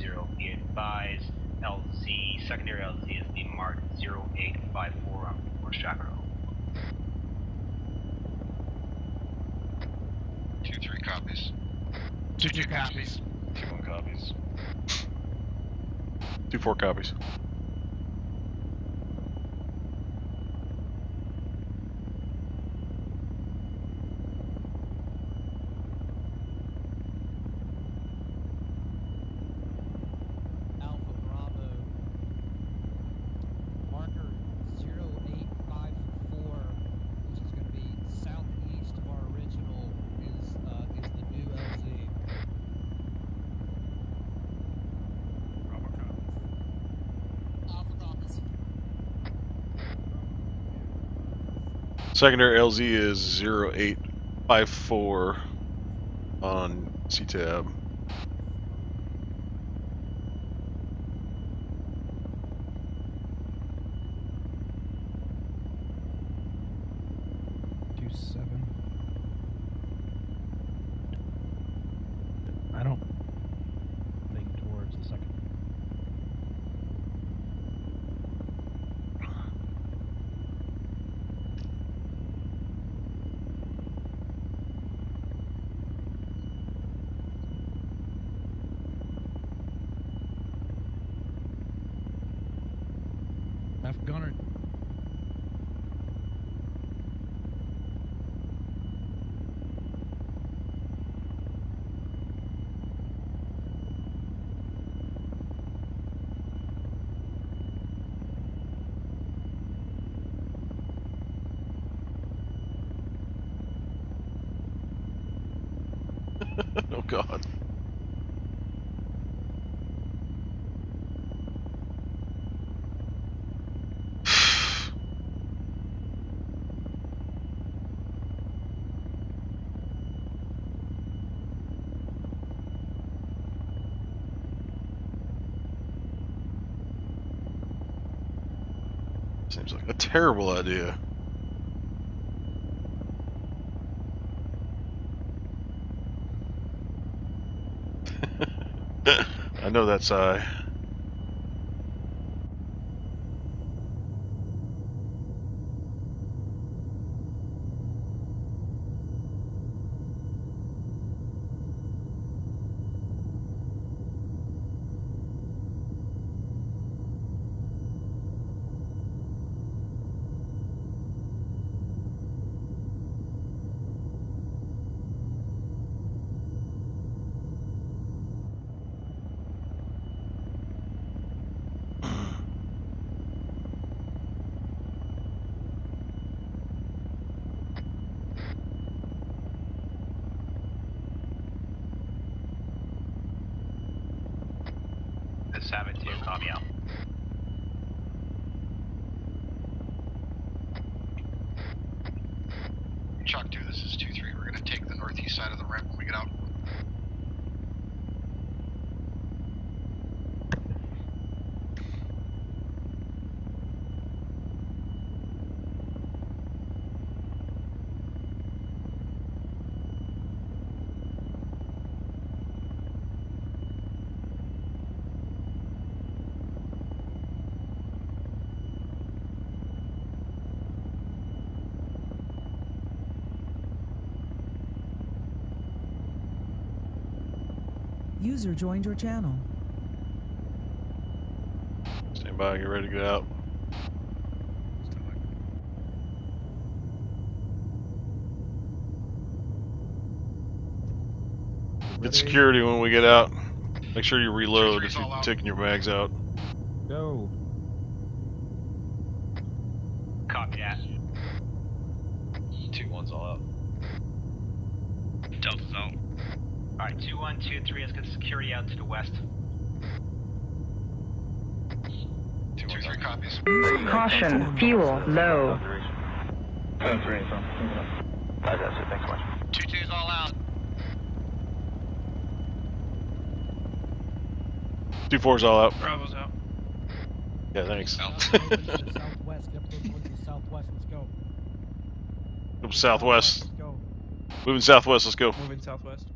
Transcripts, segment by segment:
120.0. Be advised, LZ, secondary LZ is the mark 0854 on Force Tracker. Two three copies. Two two copies. Two one copies. Two four copies. Alpha Bravo. Marker 0854, which is going to be southeast of our original, is uh, is the new LZ. Alpha copies. Secondary LZ is 0854 on CTAB. Two seven. I don't think towards the second. F gunner. oh god. Seems like a terrible idea. I know that sigh. Uh, This Savage 2, copy out. Shock two, this is two three. We're gonna take the northeast side of the ramp when we get out. User joined your channel. Stand by, get ready to get out. Get security when we get out. Make sure you reload if you're out. taking your mags out. Go. 2123 has got security out to the west. 213 two, copies. Caution, fuel low. Two two's all out. Two four's all out. Bravo's out. Yeah, thanks. southwest, southwest, let's go. Southwest. Moving southwest, let's go. Moving southwest.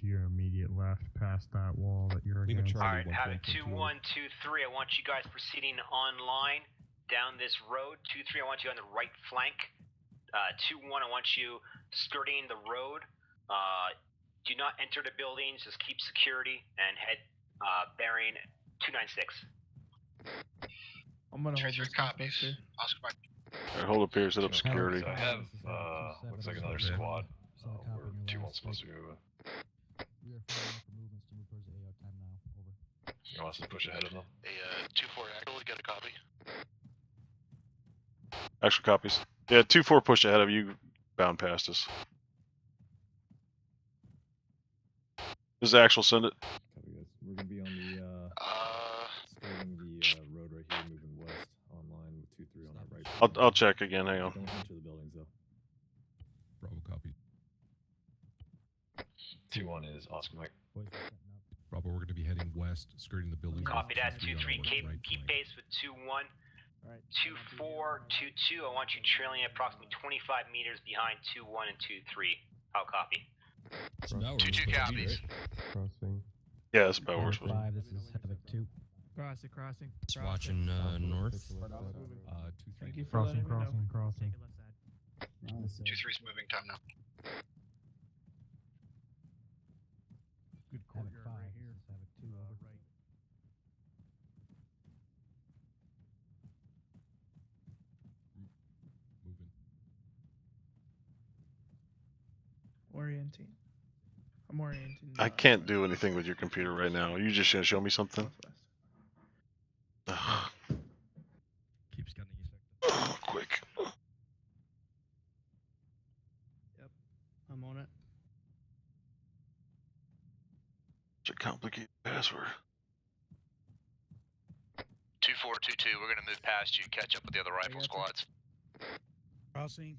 To your immediate left, past that wall that you're Lima against. Charlie. Alright, Havoc 1.2. 2123, I want you guys proceeding online down this road. 2-3, I want you on the right flank. Uh, 2-1, I want you skirting the road. Uh, do not enter the buildings, just keep security and head uh, bearing 296. I'm gonna Two hold copies. Here. Oscar Mike. Alright, hold up here, set up security. I have, uh, looks like another squad. Uh, where two one's supposed to be moving. We are flying for movements to move towards the AO time now. Over. You want us to push ahead of them? A uh, two four actually get a copy. Actual copies. Yeah, 2-4 push ahead of you, bound past us. Does the actual send it? Copy, guys. We're gonna be on the uh, Uh, starting the uh, road right here, moving west online with two three on our right. I'll, I'll check again, hang on. Don't enter the buildings though. Bravo copy. Two one is Oscar Mike. Boys, we're setting up. Bravo, we're going to be heading west, skirting the building. Copy that. 2-3, Two, three on our keep, right keep flank. pace with 2-1. Alright. 2-4, 2-2, I want you trailing approximately 25 meters behind 2-1 and 2-3. How copy? So two two supposed to be, copies. right? Crossing. Yeah, that's about where we're supposed to Five, this is Havoc 2. Crossing, crossing. Just watching uh, north. Uh, two, three. Thank you for Crossing, letting crossing, crossing. two three's moving time now. Good Havoc 5, this is Havoc 2. Over. Moving. Orienting. I'm orienting. I can't do anything with your computer right now. You just gonna show me something? southwest. Keep scanning east sector. Quick. Yep, I'm on it. Such a complicated password. Two four two two. We're gonna move past you. Catch up with the other rifle squads. Crossing.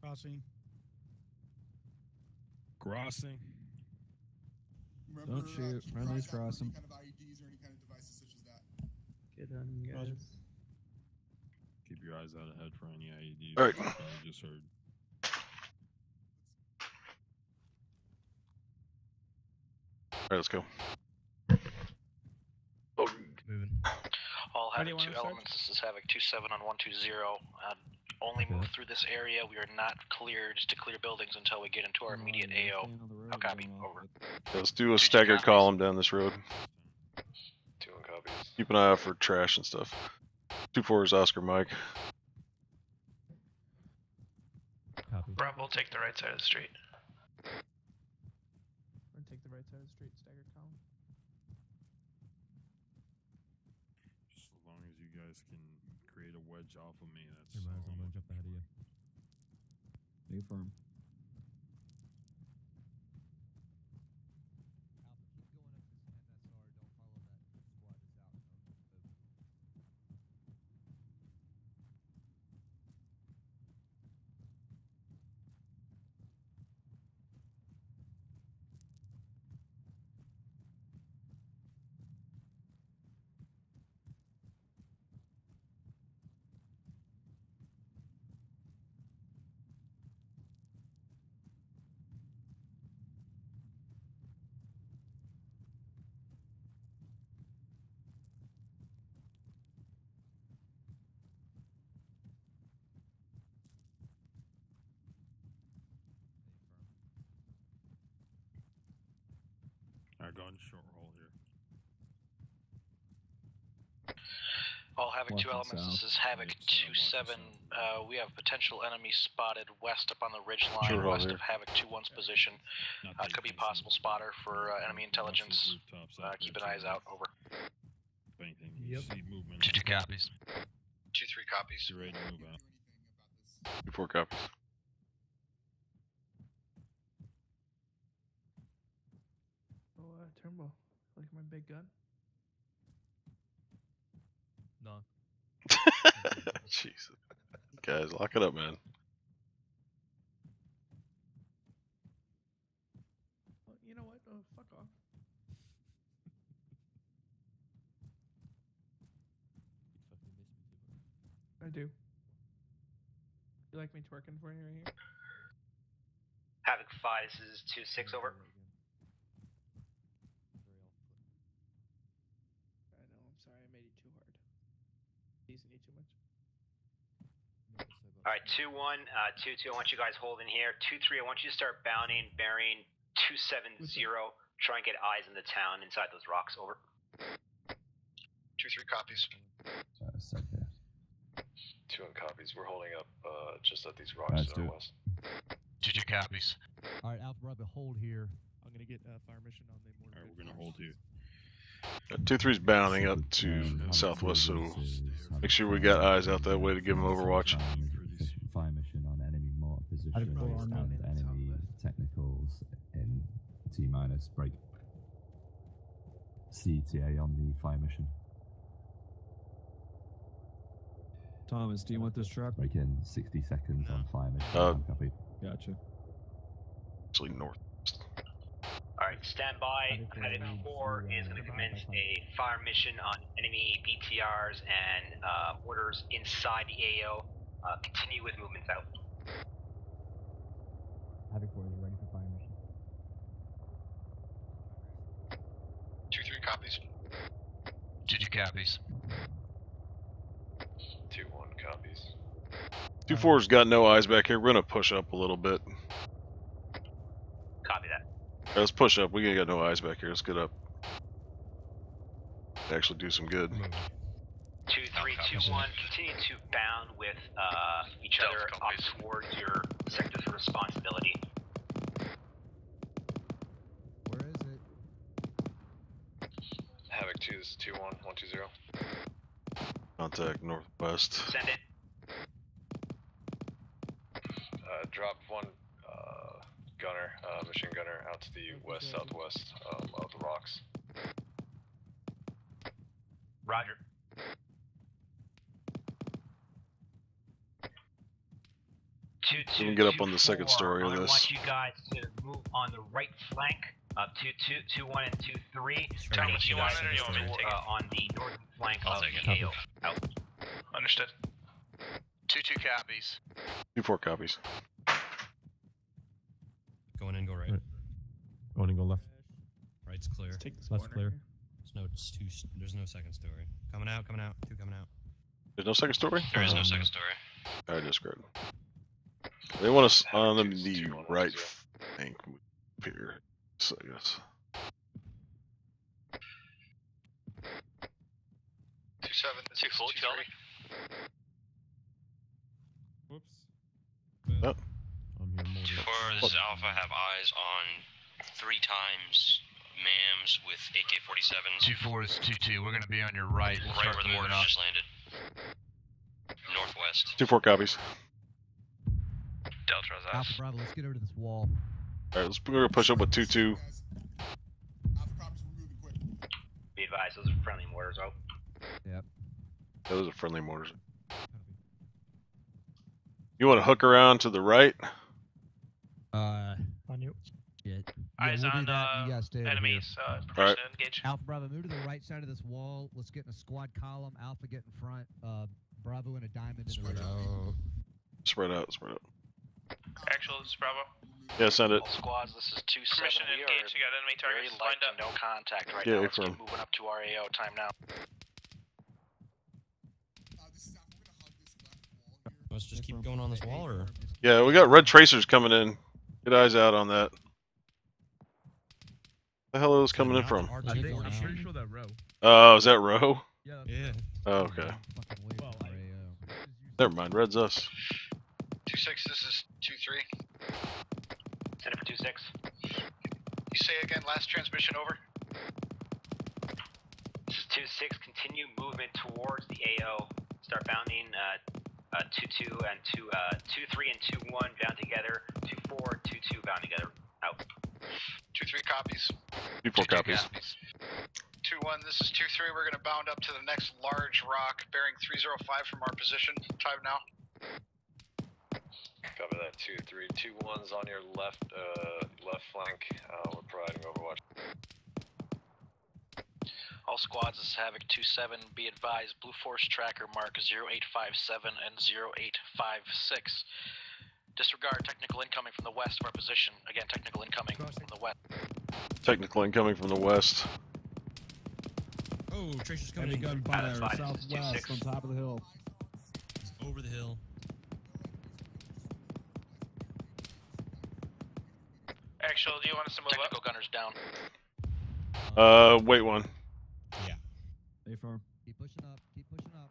Crossing. Crossing. Don't shoot. Friendly's crossing. Get on you Roger. guys. Keep your eyes out ahead for any IEDs. Alright. I just heard. Alright, let's go. Oh, Moving. All Where do you Havoc two wanna elements. This is Havoc two seven on one two zero. Uh, only move through this area. We are not cleared to clear buildings until we get into our oh, immediate AO. How oh, copy? Uh, Over. let's do a staggered column down this road. Two one copies. Keep an eye out for trash and stuff. 2-4 is Oscar Mike. Copy. Bravo will take the right side of the street. We're gonna take the right side of the street, staggered column. Just as long as you guys can create a wedge off of me, that's Here, Miles, all I'm I'm going to jump ahead of you. New firm. Alright, go on short roll here. All Havoc two Watching elements. This south. is Havoc Right, so two seven. Uh, we have potential enemy spotted west up on the ridge line, Sure, west here. of Havoc two one's position. Not Uh, the could be offensive, possible spotter for uh, enemy off intelligence. those rooftops Uh, out keep an there, eyes so out. Over. If anything, you Yep. see movement. Two two copies. Two three copies. Get ready to move out. Two-4 copies. Turnbull. Look at my big gun. None. Jesus. Guys, lock it up, man. Oh, you know what? Oh, fuck off. You fucking miss me too. I do. You like me twerking for you right here? Havoc 5, this is 2 6 over. I know. I'm sorry. I made it too hard. Teasing you too much. Alright, 2 1, uh, 2 2, I want you guys holding here. 2 3, I want you to start bounding, bearing 270. Try and get eyes in the town inside those rocks, over. Two three copies. Two on copies. We're holding up uh, just at these rocks Let's to do our it. west. Two two copies. All right, Alpha Bravo, hold here. I'm gonna get uh, fire mission on the mortar. Alright, we're gonna hold here. Uh, Two three's bounding up to southwest, so make sure we got eyes out that way to give them overwatch. Fire mission on enemy mortar position I'd go on and that. enemy technicals in T minus break. CTA on the fire mission. Thomas, do you want this truck? Break in 60 seconds on fire mission. Uh, Copy. Gotcha. Actually, north. Alright, stand by. Havoc 4 is going to commence a fire mission on enemy BTRs and uh, mortars inside the AO. Uh, continue with movements out. Havoc 4 is ready for fire mission. Two three copies. Two two copies. Two one copies. Two four's got no eyes back here. We're gonna push up a little bit. Copy that. Yeah, let's push up. We ain't got no eyes back here. Let's get up. Actually, do some good. 2 3 2 1, continue to bound with uh, each other up towards your sectors of responsibility. Two. Is two one one two zero. Contact northwest. Send it. Uh, drop one uh, gunner, uh, machine gunner, out to the west southwest um, of the rocks. Roger. Two, two. We two, can get up two, on the second four. story of this. I this. want you guys to move on the right flank of two, two, two, one, and two, three. Turning Thomas, you you want guys it or you want me to to, take it? uh, on the northern flank I'll of take the it. AO. Out. Understood. Two two copies. Two four copies. Going in, go right. Going to go left. Right's clear. Take this Left's corner clear. here. There's no it's two. s- There's no second story. Coming out. Coming out. Two coming out. There's no second story. There is no Um, second story. I discard. They want us on the, Havoc two's the two one one right zero. flank here. So I guess. Two seven. This Two is two Kelly. three. Whoops. Oh. I'm here more. For this is Alpha, have eyes on three times MAMs with AK-47s. Two four is two two. We're gonna be on your right. We'll right where the moving mortars up. just landed. Northwest. Two four copies. Delta's Alpha. Bravo, let's get over to this wall. All right, let's we're gonna push up with two two. Be advised, those are friendly mortars oh. Yep. Those are friendly mortars. You want to hook around to the right? Uh, On you. shit. Eyes we'll on, that. uh, stay. Enemies. Uh, Alright. engage. Alpha Bravo, move to the right side of this wall. Let's get in a squad column. Alpha get in front. Uh, Bravo and a diamond in the Spread out. Spread out, spread out. Actual, this is Bravo. Yeah, send it. Squads, this is two seven. Permission to We engage. are You got enemy very targets light lined up. No contact right Yeah, now. Let's from- get moving up to our AO. Time now. Let's just keep going on this wall, or Yeah, we got red tracers coming in. Get eyes out on that. The hell are those coming in from? Hard I to think, go I'm pretty sure that row. Oh, is that row? Yeah. Yeah. Oh, okay. Well, I- Never mind. Red's us. Two six. This is two three. Send it for 2 6. You say again. Last transmission over. This is 2 6. Continue movement towards the AO. Start bounding uh, uh, 2 2 and 2, uh, 2 3 and 2 1 bound together. 2 4, 2 2 bound together. Out. Two three copies. Two four Two, two copies. Two one. This is two three. We're gonna bound up to the next large rock, bearing three zero five from our position. Time now. Cover that. Two three two ones on your left uh, left flank. Uh, we're providing overwatch. All squads, this is Havoc 2-7. Be advised, Blue Force tracker mark 0857 and 0856. Disregard technical incoming from the west of our position. Again, technical incoming from the west. Technical incoming from the west. Oh, Tracer's coming Heavy in. gunfire fine, southwest on top of the hill. He's over the hill. Actual, do you want us to move Technical gunners down. Uh, wait one. Hey, farm. Keep pushing up. Keep pushing up.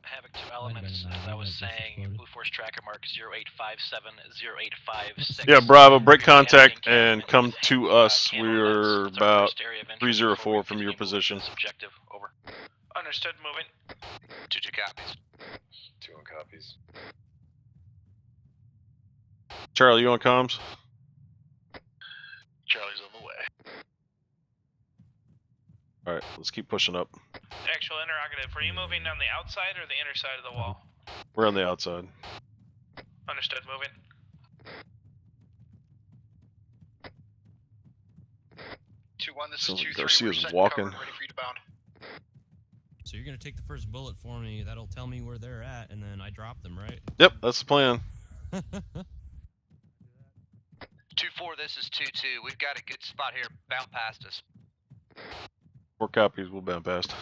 Havoc 2 elements, uh, as I was saying. Blue Force tracker mark 0857 0856. Yeah, Bravo, break contact and come to uh, us. We're lights. It's our about first area of interest before 304 from your position. to Objective, over. Understood, moving. 2 2 copies. Two on copies. Charlie, you on comms? Charlie's on the way. All right, let's keep pushing up. Actual interrogative, were you moving on the outside or the inner side of the wall? We're on the outside. Understood, moving. Two one, this Sounds is like two three. Garcia's we're set and walking. covered, ready for you to bound. So you're gonna take the first bullet for me. That'll tell me where they're at, and then I drop them, right? Yep, that's the plan. 2-4, this is 2-2. We've got a good spot here. Bound past us. Four copies. We'll bound past.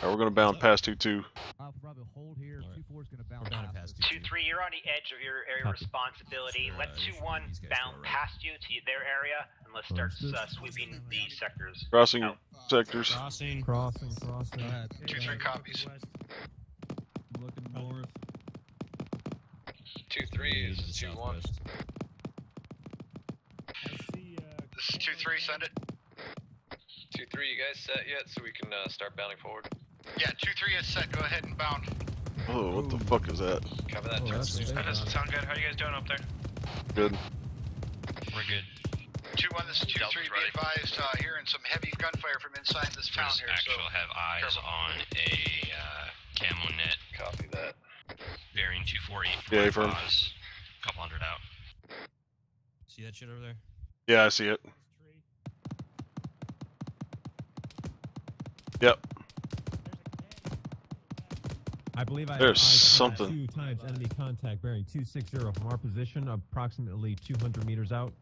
All right, we're gonna bound past two two. Alpha Bravo, hold here. Alright. Two four's gonna We're down past past us. two. Two three, you're on the edge of your area Copy. responsibility. So, Let uh, two these- one bound right. past you to their area, and let's start uh, sweeping the sectors. Crossing Out. sectors. Crossing. Crossing, crossing. Two three copies. Looking north. Two three is two one. Southwest. This is two three, send it. Two three, you guys set yet? So we can uh, start bounding forward. Yeah, two three is set. Go ahead and bound. Oh, what the fuck is that? Cover that. Oh, turn. That doesn't sound good. How you guys doing up there? Good. We're good. Two one, this is 2-3. Be ready. advised, uh, hearing some heavy gunfire from inside this town Does here. So actual have eyes careful. on a uh, camo net Copy that. bearing 248 from Yeah, my affirm. pause. Couple hundred out. See that shit over there? Yeah, I see it. Yep. I believe I There's eyes on that something. Two times enemy contact bearing 260 from our position, approximately 200 meters out.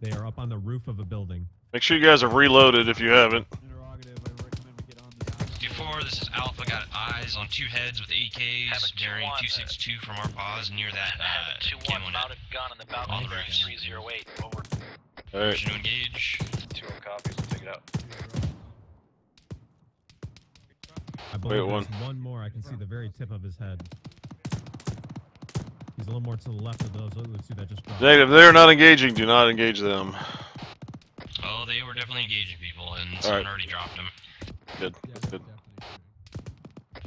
They are up on the roof of a building. Make sure you guys have reloaded if you haven't. 4, this is Alpha. Got eyes on two heads with AKs, bearing 262 from our paws near that uh, camo net. Mounted gun on the balcony, on the 308. Over. Alright. to engage. Two copies, we'll take it out. I believe Wait, one. one more. I can see the very tip of his head. He's a little more to the left of those Let's two that just dropped. Negative. They're not engaging. Do not engage them. Oh, they were definitely engaging people, and All someone right. already dropped them. Good. Yeah, good. Yeah.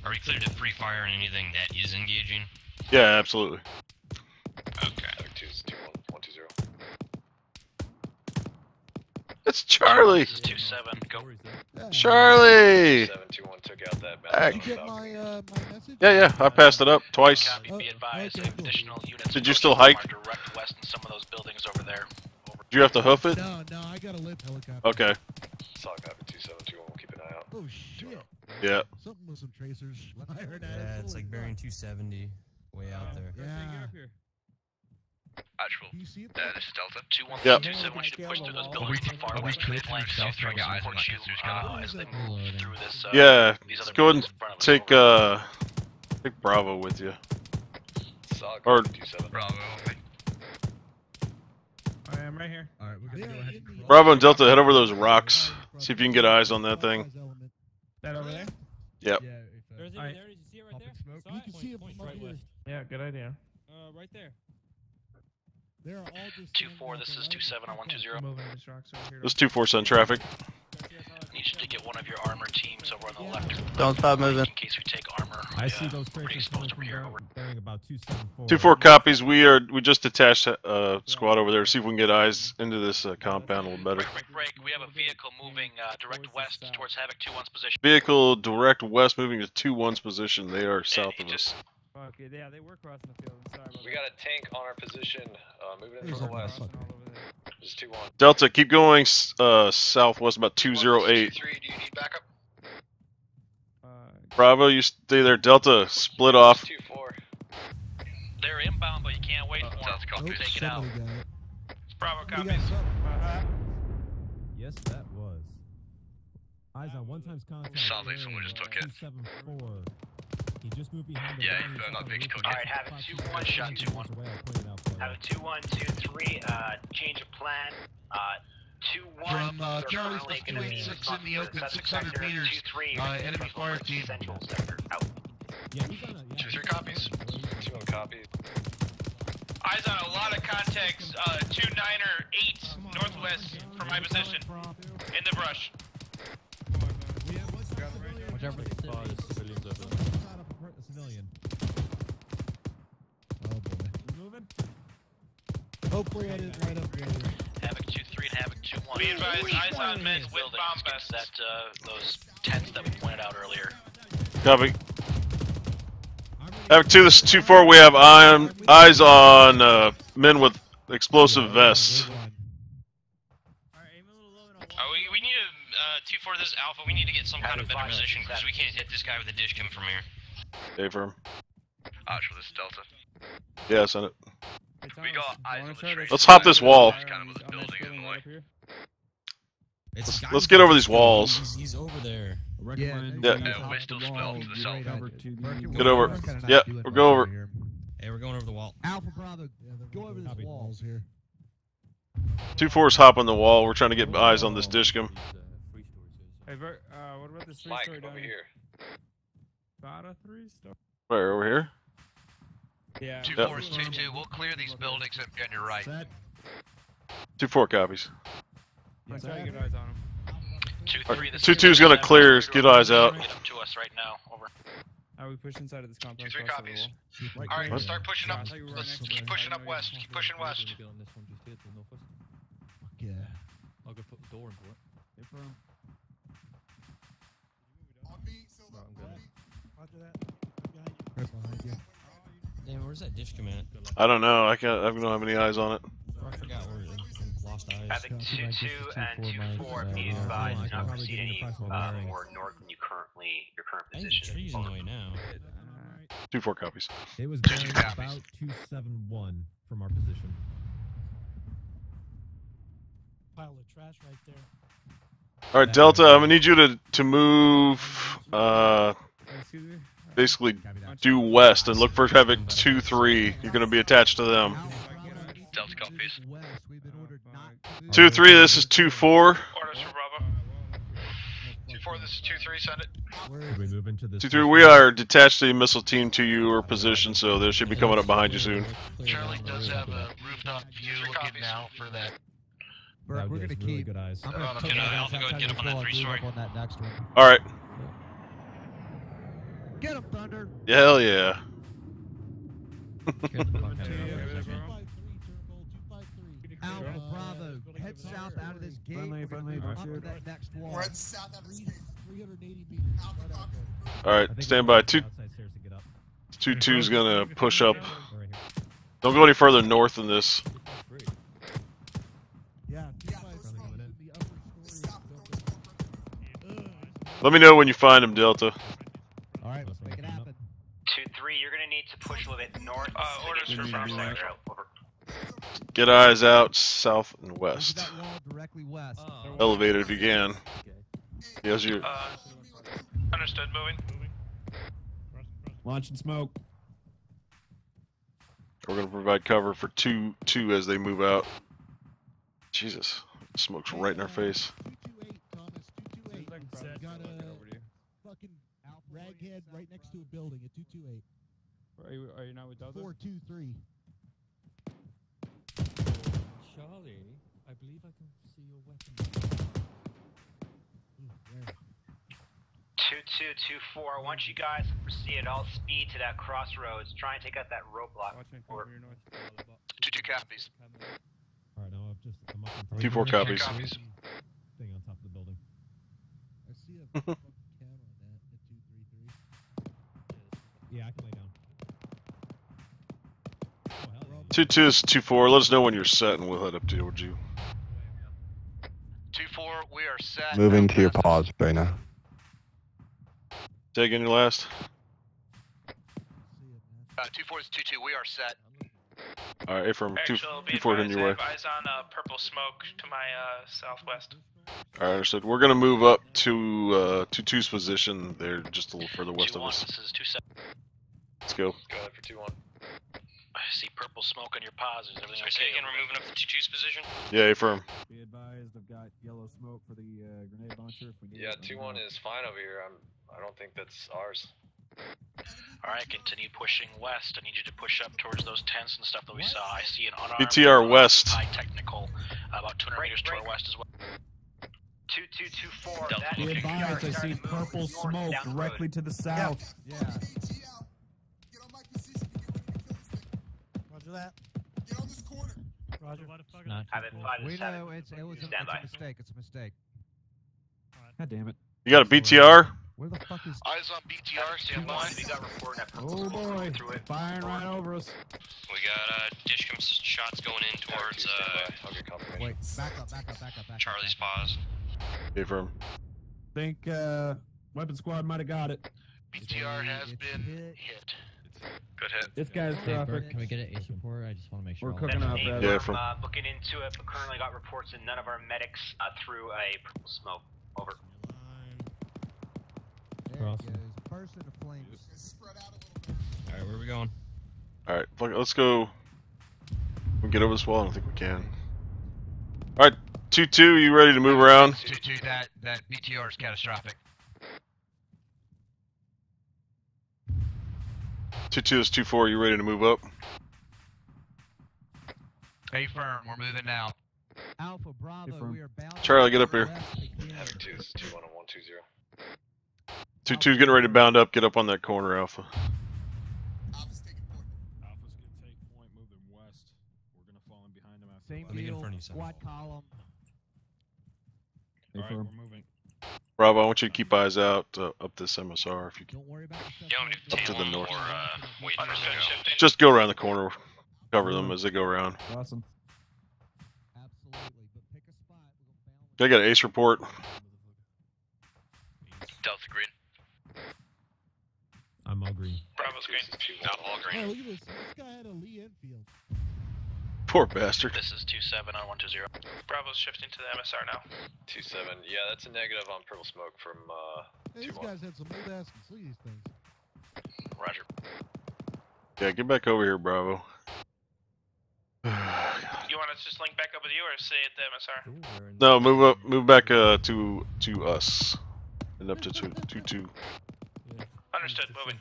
Are we clear to free fire on anything that is engaging? Yeah, absolutely. Okay. Havoc two is two one. One two zero. It's Charlie. This is 2 7. Go. Charlie. Seven two one took out that Back. bound. Did you get balcony. uh, my message? Yeah, yeah. I passed it up twice. Copy. Be advised. okay, cool. Additional units. Did you still hike? Our direct west in some of those buildings over there. Over. Do you have to hoof it? No, no, I got a lift helicopter. Okay. Solid copy. Two seven two one. We'll keep an eye out. Oh shit. Yeah. Something with some tracers. Fired at Yeah, us. it's like bearing 270 way out there. Yeah. Actual. Do you see it? Uh, this is Delta. 2 1 Yep. 2 7. want you to push through those buildings we- far are we west clear flank. to the South south? flank Got eyes on support that you Kisser's uh, gun. as they move through this. Uh, Yeah. these other Go ahead buildings in front of us Take uh, take Bravo with you. Or- copy. Two seven. Bravo. I am right here. All right, we're gonna go ahead in and the cross. Bravo and Delta, head over those rocks. See if you can get eyes on that thing. Element. That over there? Yep. Yeah, if, uh, There's Alright. there. Did you see it right Popping there? smoke. You it? can see it Point right west. Yeah, good idea. Uh, right there. There are all just 2-4, This is 2 7 on 1 2 0. Moving this rocks over here. This two four sun traffic. Need you to get one of your armor teams over on the left. Don't stop moving. In case we take armor. I uh, see those pretty tracers exposed coming over from here. Over. about 274. Two four copies. We are we just detached uh squad over there. See if we can get eyes into this uh, compound a little better. Break, break, break. We have a vehicle moving uh, direct west towards Havoc 2 1's position. Vehicle direct west, moving to two one's position. They are south of us. just- Fuck it, yeah, they were crossing the field. Sorry about We got a tank on our position. Uh, moving in from the a- west. Delta, keep going uh southwest about two zero eight. 3, do you need backup? Uh, Bravo, you stay there. Delta, split off. Two four. They're inbound, but you can't wait for them. Sounds Take it out. Somebody got it. Bravo Somebody copies. got something. Yes, that was. Eyes on one times contact. Sounds like someone just took it. 274. He just moved behind the Yeah, He's better not on think the he roof took of All right, the have it box. two one Shot two two one. away. I'll point it out for you. Have two one two three. Uh, change of plan. Uh, two one. From, uh, Charlie's currently left gonna to be eight, six in the open, 600 meters. Two three. Uh, enemy fire team. Central sector. Out. Yeah, he's on a. Yeah, Two, three copies. Two one copy. Eyes on a lot of contacts. Uh, two nine or eight northwest from my position. In the brush. Whichever. Shot up a a civilian. Oh boy. You moving? Hopefully I didn't write up the other. Havoc 2 3 and Havoc 2 1. Be advised, eyes on men with bomb vests. That, uh, those tents that we pointed out earlier. Copy. Havoc 2, this is 2 4. We have eye, eyes on uh, men with explosive vests. We, we need uh, two four. This is Alpha. We need to get some kind of better position because we can't hit this guy with a dish coming from here. A firm. Actually, this is Delta. Yeah, send it. We got eyes on the train. Let's hop this wall. Kind of the building in the way. It's Let's- let's get over these walls. He's, he's over there. Yeah, Yeah. Yeah, we're still split to the south. Get over. Yeah, we'll go over. Hey, we're going over the wall. Alpha Bravo, go over this wall. Walls here. 2 4's hop on the wall. We're trying to get eyes on this DShK. Hey, Ver, uh, what about this three Mike, story down over here. About a three story. Where, over here? Yeah. Two Yep. four is two two. We'll clear these buildings on on your right. 2 4 copies. I'm get eyes on him. 2 uh, 3, this two is two's gonna clear, get eyes out. Get them to us right now. Over. How we push inside of this compound? Two, three copies. wall? All right, What? start pushing up. I thought you were Let's keep pushing up west. Keep pushing west. Yeah. I'll go put the door into it. After that, behind you. Right behind you. Damn, where's that dish come at? I don't know. I can't. I don't have any eyes on it. Oh, I forgot where it lost eyes. Havoc two two and two four. Be uh, advised, I do can not probably proceed give you an any approximate uh, bearing. more north than you currently your current I think the position. tree's in the way now. Two four copies. It was Two bearing about 271 from our position. Pile of trash right there. All right, Delta. I'm gonna need you to to move. Uh, Excuse me? Basically due west and look for Havoc two three. You're gonna be attached to them. Delta copies. West, we've been ordered not to Two three. This is two four. Orders for Bravo. Two four. This is two three. Send it. Should we move into this? Two three. We are detached the missile team to your position, so they should be coming up behind you soon. Charlie does have a rooftop view looking copies. now for that. Bert, we're gonna really keep. good eyes. I'm gonna Uh, put can, my Alpha guys go outside get him on that wall and three up story? On that next one. All right. Get him, Thunder. Hell yeah. Alpha Bravo, head south out of this gate. Friendly, friendly, move up pursuit. to that next wall. We're at south out of this gate. 380 meters. Right out there. All right, stand by. Two go outside stairs to get up. two two's gonna push up. Or right here. Don't go any further north than this. Yeah. Yeah, two this five coming in. the upper story of the building. Let me know when you find him, Delta. Push a little bit north. Uh, to orders get for to Bravo sector. sector. Over. Get eyes out south and Over west. that directly west. Elevated if you can. Yes, you. Uh, understood. Moving. Launching smoke. We're gonna provide cover for two two as they move out. Jesus, smoke's right in our face. 228, Thomas. 228. Got a fucking raghead right next to a building at 228. Are you, are you not with Delta? 423. Charlie, I believe I can see your weapon. Hmm, two two two four. I want you guys to proceed at all speed to that crossroads. Try and take out that roadblock. Watch me Or- from your north. Two two copies. All right, now I'm just I'm up on top. Two four copies. copies. Thing on top of the building. I see a fucking count on that at 233. Yeah, I can lay Two two is two four. Let us know when you're set, and we'll head up towards you. Two four, we are set. Moving to your pass us. pause, Brayna. Take in your last. See it, man. Uh, 2-4 is 2-2, we are set. All right, affirm. Two, Actual, be two four in advised, your way. eyes on uh, purple smoke to my uh, southwest. All right, understood. We're gonna move up to uh, to two's position. They're just a little further west Two of one. us. This is two seven. Let's go. Go ahead for two one. I see purple smoke on your positives. Everything So okay? say again, over we're moving up to two two's position. Yeah, affirm. Be advised, I've got yellow smoke for the uh, grenade launcher. If we need Yeah, it, let two one know. is fine over here. I'm. I don't think that's ours. All right, continue pushing west. I need you to push up towards those tents and stuff that we saw. I see an unarmed BTR uh, west. high technical, uh, about 200 Break, meters to our break. west as well. Two two two four. Delta Be advised, I see purple north smoke down road. directly to the south. Yeah. Roger that. Roger. Not Havoc five We know it's, it was a, it's a mistake. It's a mistake. God damn it. You got a BTR? Where the fuck is? Eyes on BTR, stand by. We got report that purple Oh boy, through it. firing right over us. We got uh, DShK s- shots going in towards uh, I'll get confirmation. Wait, back up, back up, back up, back Charlie's up. back up. paws. Affirm. Think uh, weapon squad might have got it. BTR has It's been hit. Hit. Good hit. This guy's Hey, Bert, traffic. can we get an ACE report? I just want to make sure. We're cooking that- up, Eight Brad. Yeah, from, from- uh, looking into it, but currently got reports that none of our medics uh, threw a purple smoke. Over. There Cross. it goes. Burst into flames. All right, where are we going? All right, let's go. We get over this wall. I don't think we can. All right, two two. You ready to move around? 2-2, that, that BTR is catastrophic. Two two is two four. You ready to move up? A firm, we're moving now. Alpha Bravo, we are bound. Charlie, get up here. Have two. This is two one and one two zero. Two two's getting ready to bound up. Get up on that corner, Alpha. Alpha's taking point. Alpha's gonna take point, move them west. We're gonna fall in behind them after. Same Let me get in deal. front of you, son. Squad column. Alright, Affirm. we're moving. Bravo, I want you to keep eyes out uh, up this MSR if you can. Don't worry about the You want me to Up to the north. or uh, wait for them to Understood, go? Just go around the corner. Cover them as they go around. Awesome. Absolutely, but pick a spot. We're I got an ACE report. Delta green. I'm all green. Bravo's green. Not all Hey, green. look at this. This guy had a Lee Enfield. Poor bastard. This is two seven on one two zero. Bravo's shifting to the MSR now. Two seven. Yeah, that's a negative on purple smoke from uh Hey, two these guys had some old ass these things. Roger. Yeah, get back over here, Bravo. You want us to just link back up with you or stay at the MSR? No, move up, move back uh, to to us, and up to two two two two. Understood, moving.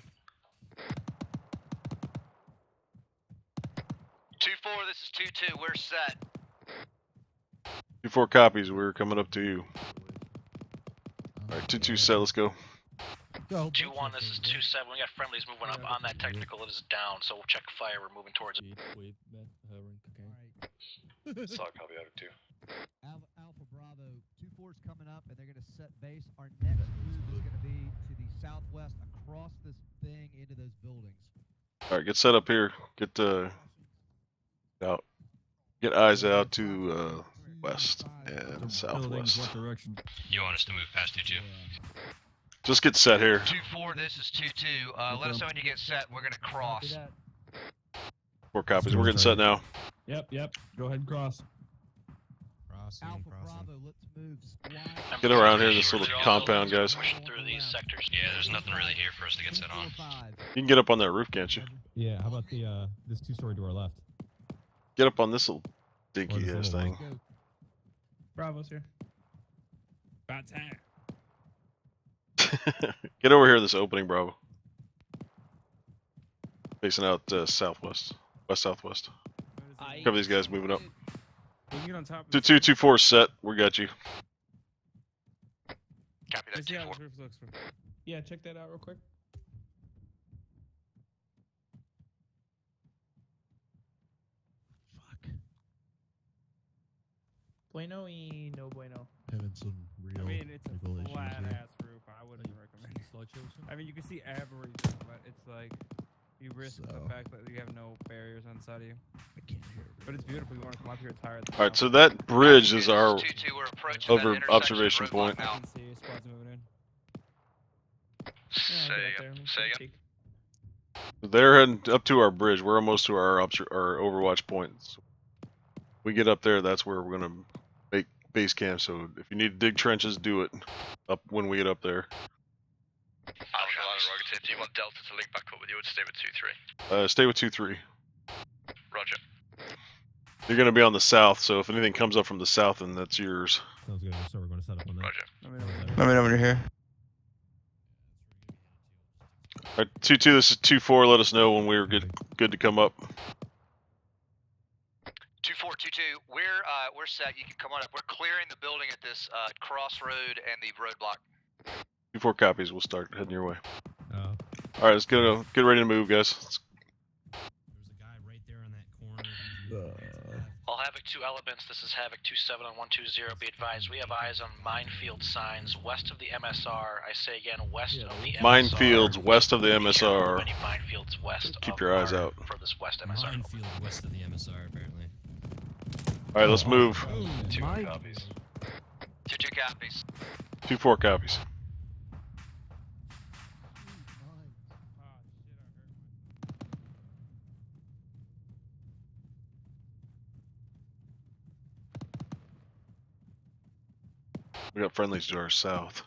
2-4, this is 2-2, we're set. Two four copies. We're coming up to you. All right, two two set. Let's go. Go. Two one. This is two seven. We got friendlies moving up on that technical. It is down, so we'll check fire. We're moving towards it. Solid copy out of two. Alpha, Alpha Bravo, two fours coming up, and they're going to set base. Our next move is going to be to the southwest, across this thing into those buildings. All right, get set up here. Get uh, out. Get eyes out to uh, west and Buildings, southwest. what direction? You want us to move past 2 2? Just get set here. 2-4, this is 2-2, uh, let us know when you get set, we're gonna cross. Four copies. We're getting set now. Yep, yep. Go ahead and cross. Crossing, Alpha crossing. Bravo, let's move. Get around here, this little compound, guys. Through these sectors. Yeah, there's nothing really here for us to get set on. You can get up on that roof, can't you? Yeah, how about the uh this two story to our left? Get up on this little dinky ass little thing. Go. Bravo's here. About time. Get over here, this opening, Bravo. Facing out uh, southwest, west southwest. Cover these guys moving up. We can get on top of Two this two roof. two four set. We got you. Copy that Let's see how 2-4. this roof looks. From. Yeah, check that out real quick. Bueno y no bueno. Having some real I mean, it's technical a issues flat here. ass roof. I wouldn't recommend it. I mean, you can see everything, but it's like you risk So- the fact that you have no barriers on the side of you. I can't hear. But it's beautiful. You want to come up here? It's higher. Than All right, so that bridge is our 2-2, we're over observation roadblock point. I now. can see squads moving in. Yeah, Say get again, there. Let me say take a again. peek. They're heading up to our bridge. We're almost to our obs- our Overwatch points. We get up there, that's where we're gonna make base camp. So if you need to dig trenches, do it up when we get up there. Alpha Line Rocket, do you want Delta to link back up with you or to stay with 2-3? Uh, stay with two three. Roger. You're gonna be on the south, so if anything comes up from the south, then that's yours. Sounds good. So we're going to set up on that. Roger. Let me know when you're here. Alright, two two. This is two four. Let us know when we're good good to come up. 2422, we're uh, we're set. You can come on up. We're clearing the building at this uh, crossroad and the roadblock. Two four copies. We'll start heading your way. Uh, All right, let's go. Get ready to move, guys. Let's- There's a guy right there on that corner. Uh... All Havoc 2 elements, this is Havoc 27 on 120. Be advised, we have eyes on minefield signs west of the MSR. I say again, west of the MSR. Minefields west of the MSR. of Any minefields west Keep of your eyes our out. furthest west MSR. Minefield west of the MSR, apparently. All right, let's move. Two copies. 2-2 copies. Two four copies. We got friendlies to our south.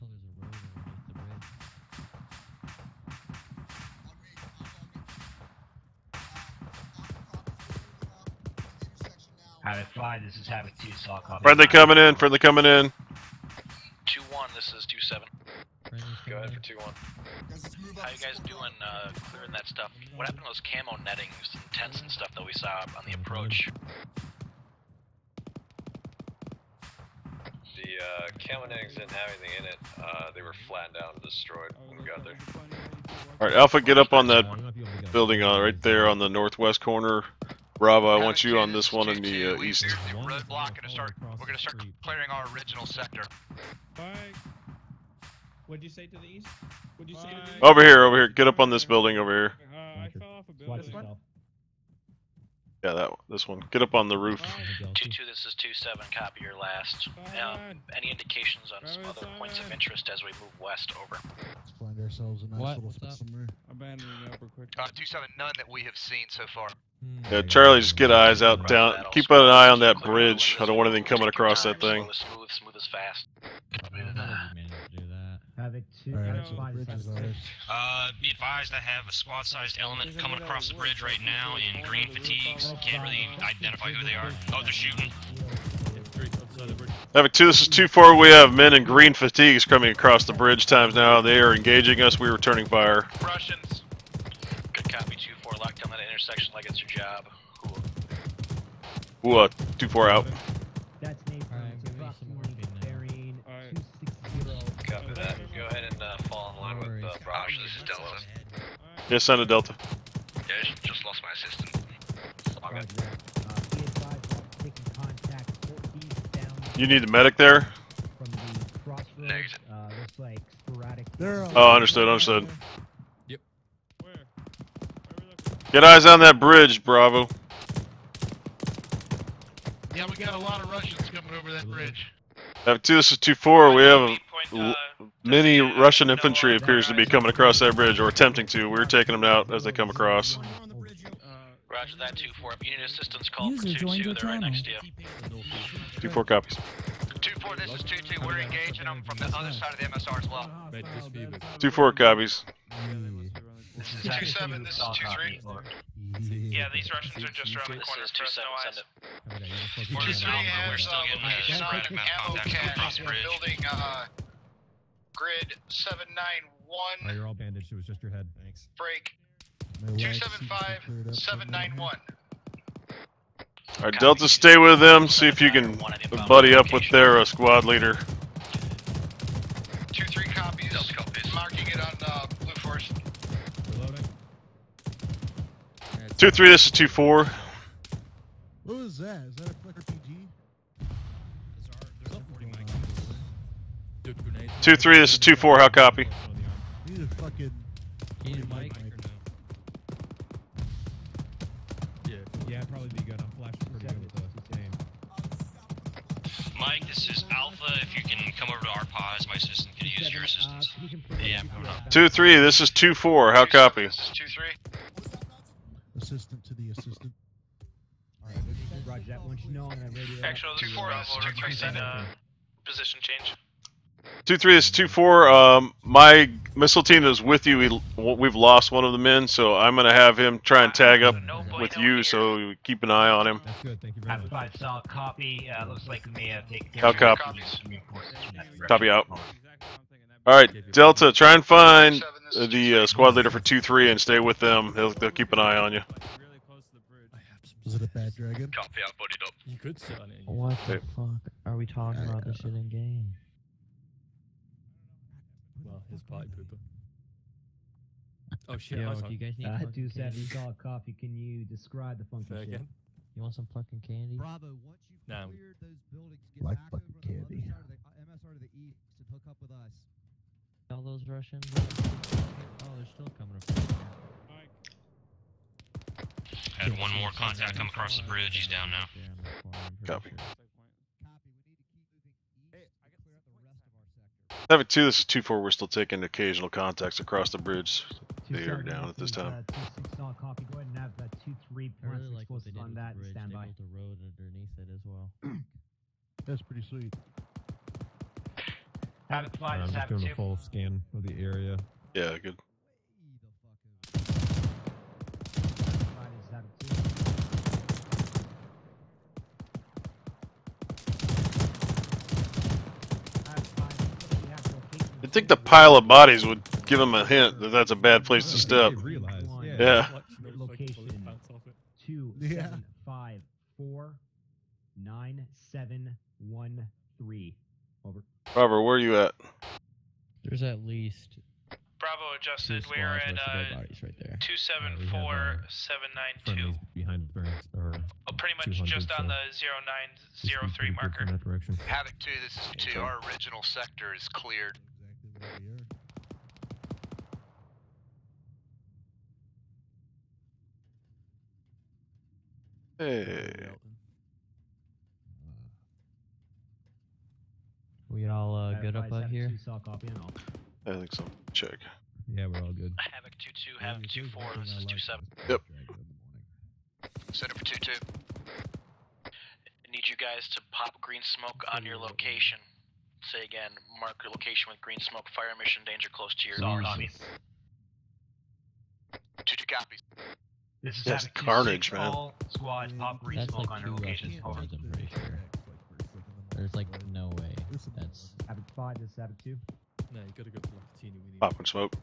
Like how there's a road underneath the bridge. Havoc 5, this is Havoc 2, saw copy. Friendly coming in. Friendly coming in. 2 1, this is 2 7. Go ahead for 2 1. How you guys doing uh, clearing that stuff? What happened to those camo nettings and tents and stuff that we saw on the approach? The uh, camo nettings didn't have anything in it. Uh, they were flattened out and destroyed when we got there. All right, Alpha, get up on that building uh, right there on the northwest corner. Bravo, I want you on this one in the uh, east. Roadblock gonna start. We're gonna start clearing our original sector. What'd you say to the east? What'd you say to the east? Over here, over here. Get up on this building over here. Uh, I fell off a building. Yeah, that one, this one. Get up on the roof. 2 2, this is 2 7, copy your last. Um, any indications on some other points of interest as we move west? Over. Let's find ourselves a nice What? little What's spot somewhere. Abandoning the upper quick. Uh, 2-7, none that we have seen so far. Yeah, Charlie, just get eyes out down. Keep an eye on that bridge. I don't want anything coming across that thing. Smooth, smooth as fast. Havoc 2, Alright, Havoc so the 5, is is ours. Uh, be advised I have a squad-sized element coming across the bridge right now in green fatigues. Can't really identify who they are. Oh, they're shooting. Havoc 2, this is 2-4. We have men in green fatigues coming across the bridge times now. They are engaging us. We are returning fire. Russians. Good copy, 2 4. Lock down that intersection like it's your job. Ooh, uh, 2-4 out. Bravo. This is Delta. Yeah, send a Delta. Yeah, just, just lost my assistant. Roger that. Uh, be advised, we're taking contact 14 down You need the medic there? from the crossroads. Negative. Uh, looks like sporadic. They're, uh, Oh, understood, understood. Yep. Get eyes on that bridge, Bravo. Yeah, we got a lot of Russians coming over that bridge. Havoc 2, this is 2-4. We have a l- many Russian infantry appears to be coming across that bridge, or attempting to. We're taking them out as they come across. Roger that, 2 4. If you need assistance, call for 2 User joined 2. your They're right next to you. 2-4 copies. 2-4, this is 2-2. We're engaging them from the other side of the MSR as well. 2-4 copies. This is 2 7, this is 2 3. Yeah, these Russians are just around the This corner is for 2 us, 7. no eyes. Send it. We're just we're still uh, getting looking some ammo contact cache. Building uh, grid Oh, 791, you're all bandaged. It was just your head. Thanks. break My wife seems to have 275 cleared up somewhere here. 791. Alright, Delta, stay with them. See if you can buddy up with their uh, squad leader. 2 3 copies. Marking it on uh, Blue Force. Reloading. 2-3, this is 2-4. What was that? Is that a Grenade. 2-3, this is 2-4. How copy? Need a fucking. Need a mic? Yeah, yeah, probably be good. I'm flashing pretty good with the. Mike, this is Alpha. If you can come over to our pods, my assistant could use your assistance. Yeah, I'm coming up. Two three. This is two four. How copy? This is two three. Assistant to the assistant. Alright, Roger that. Once you know, I'm gonna radio. Actual, Two four, this is two three seven. uh, position change. Two three. Is two four. Um, my missile team is with you. We, we've lost one of the men, so I'm gonna have him try and tag up with you. So keep an eye on him. That's good. Thank you very much. Five solid copy. Uh, looks like we may have taken How care of copy? the reinforcements in that direction. Copy out. All right, Delta. Try and find uh, the uh, squad leader for two three and stay with them. They'll, they'll keep an eye on you. Was it a bad dragon? Copy out, bodied up. You could sit on it. What the Okay. fuck are we talking about this shit in game? Well, his party pooper. Oh shit, Yo, I was if on. you guys need Uh, fucking two seven candy. solid coffee. Can you describe the funky shit? again? You want some fucking candy? Bravo, once you've Nah. cleared those buildings, get Like back fucking over on the other side of the uh, MSR to the east and hook up with us. All those Russians? Oh, they're still coming up. Had one more contact come across the bridge. He's down now. Copy. Copy. We need to keep moving east to clear up the rest of our sector. Seven two. This is two four. We're still taking occasional contacts across the bridge. Two They are down at this this time. uh, two six solid coffee. Go ahead and have uh, two three I really like what they did on that the bridge. stand They by. built road underneath it as well. That's pretty sweet. Have it fly I'm just doing a full scan of the area. Yeah, good. Think the the pile of bodies would give him a hint that that's a bad place to step. Realize, yeah. Yeah. Watch you fucking Location. pull his pants off it. two Yeah. seven five four nine seven one three. Over. Robert, where are you at? There's at least Bravo adjusted. We're at worth uh, right there. two seven we have, four uh, seven nine Friendlies behind Burns or Oh, pretty much just on so the zero nine we should zero be three marker. from that direction. Havoc 2, this is 2. Our original sector is cleared. Exactly are. Hey. We all uh, good up five, out here? two and all. I think so. Check. Yeah, we're all good. Havoc 2 2, Havoc 2 4, this is 2 7. Yep. Center for 2 2. Need you guys to pop green smoke on your location. Say again, mark your location with green smoke, fire mission danger close to your Solid copy. 2 2 copies. This is That's carnage, man. All squads mm, pop green That's smoke like on your two locations. Russian Over. I'm pretty sure. There's like no way. That's Havoc five. This is Havoc two. No, you gotta go for like a teeny weeny. Popping smoke.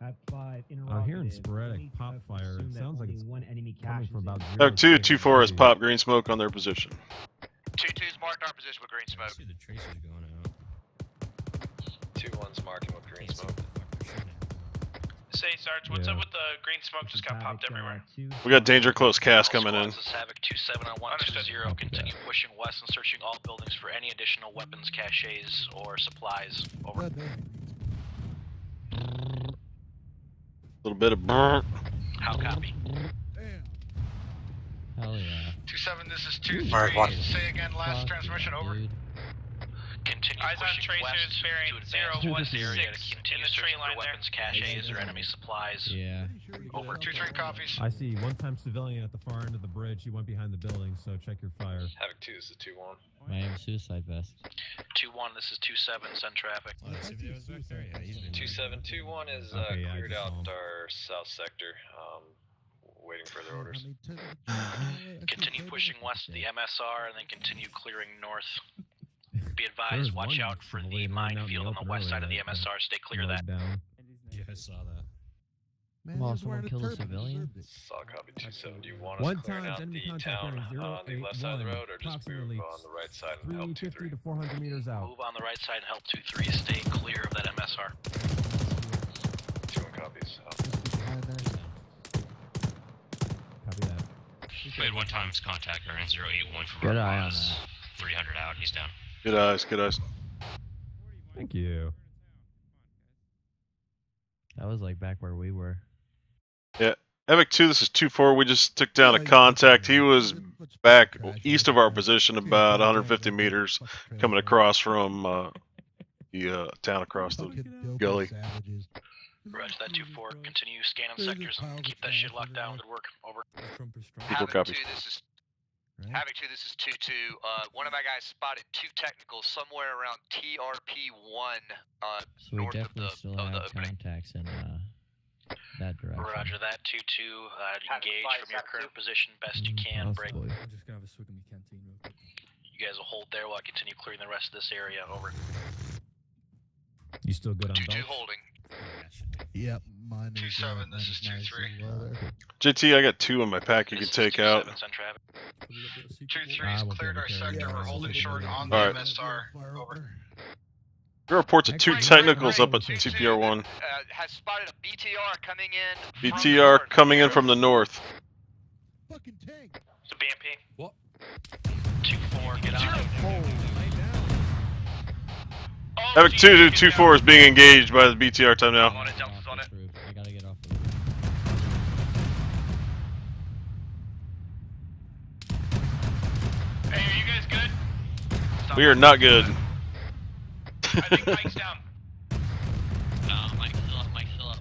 Have five. I'm hearing sporadic pop fire. It sounds like it's one enemy coming caches from about in. zero. Two six two four has degrees. popped green smoke on their position. 2 2's marked our position with green smoke. See the traces going out. Two ones marking with green smoke. Say, Sarge, what's Yeah. up with the green smoke? Just got popped everywhere. We got danger close cast coming in. squads, This is Havoc 2 7 on 120. Continue that. pushing west and searching all buildings for any additional weapons, caches, or supplies. Over. God damn. A little bit of burnt. How copy? Damn. hell yeah. 2 7, this is 2 Mark 3. one. Say again, last Fuck transmission, over. dude. Continue Eyes on pushing tracers west bearing to advance zero, this area to six continue in the tree searching line for there. weapons, caches, or enemy supplies. Yeah. Over. 2 3 copies. I see one time civilian at the far end of the bridge. He went behind the building, so check your fire. Havoc 2, this is 2 1. I Miami suicide vest. 2 1, this is 2 7, send traffic. I thought you was back there. Yeah, he's 2 7, 2 1 is uh, Okay, yeah, cleared out saw our south sector. Um, waiting further orders. Continue pushing west to the MSR and then continue clearing north. Be advised, watch out for the civilian laying out in the minefield on the west side of the MSR. Stay clear of that. Down. Yeah, I saw that. Man, Come on, someone wearing a killed a civilian? deserved. Saw copy 2 7. Do you want One us clearing out the town bearing uh, on the left side of the road or just move on the right side and help 2 3? to 400 meters out. Move on the right side and help 2 3. Stay clear of that MSR. 2 1 copies. Out. Behind there. Copy that. We had one times contact bearing 081 from Good our eye on boss. 300 out, he's down. Good eyes, good eyes. Thank you. That was like back where we were. Yeah. Epic 2, this is 2 4. We just took down a contact. He was back east of our position, about 150 meters, coming across from uh, the uh, town across the gully. Roger that 2-4. Continue scanning sectors and keep that shit locked down. Good work. Over. Equal Havoc copy. 2, this is Havoc 2, this is 2-2. Uh, one of my guys spotted two technicals somewhere around TRP-1 uh, So we north of definitely the, still of the have opening. contacts in uh, that direction. Roger that 2-2. Uh, engage from your current position best you can. Break. I'm just gonna have a swig in my canteen real quick. You guys will hold there while I continue clearing the rest of this area. Over. You still good on 2-2 holding. Yep, mine is. Two uh, seven. This is two nice three. as well there. JT, I got two in my pack you can take out. Two I three's cleared our to sector. it. We're holding short on the Alright. MSR. Over. There are reports of two technicals up at TPR1. Uh, has spotted a BTR coming in. from the BTR north. coming in from the north. Fucking tank. It's a BMP. What? 2-4. Get on. Havoc 2 2 4 is being engaged by the BTR time now. On it, Delta's on it. I gotta get off the Hey, are you guys good? We are not good. I think Mike's down. No, Mike's still up. Mike's still up.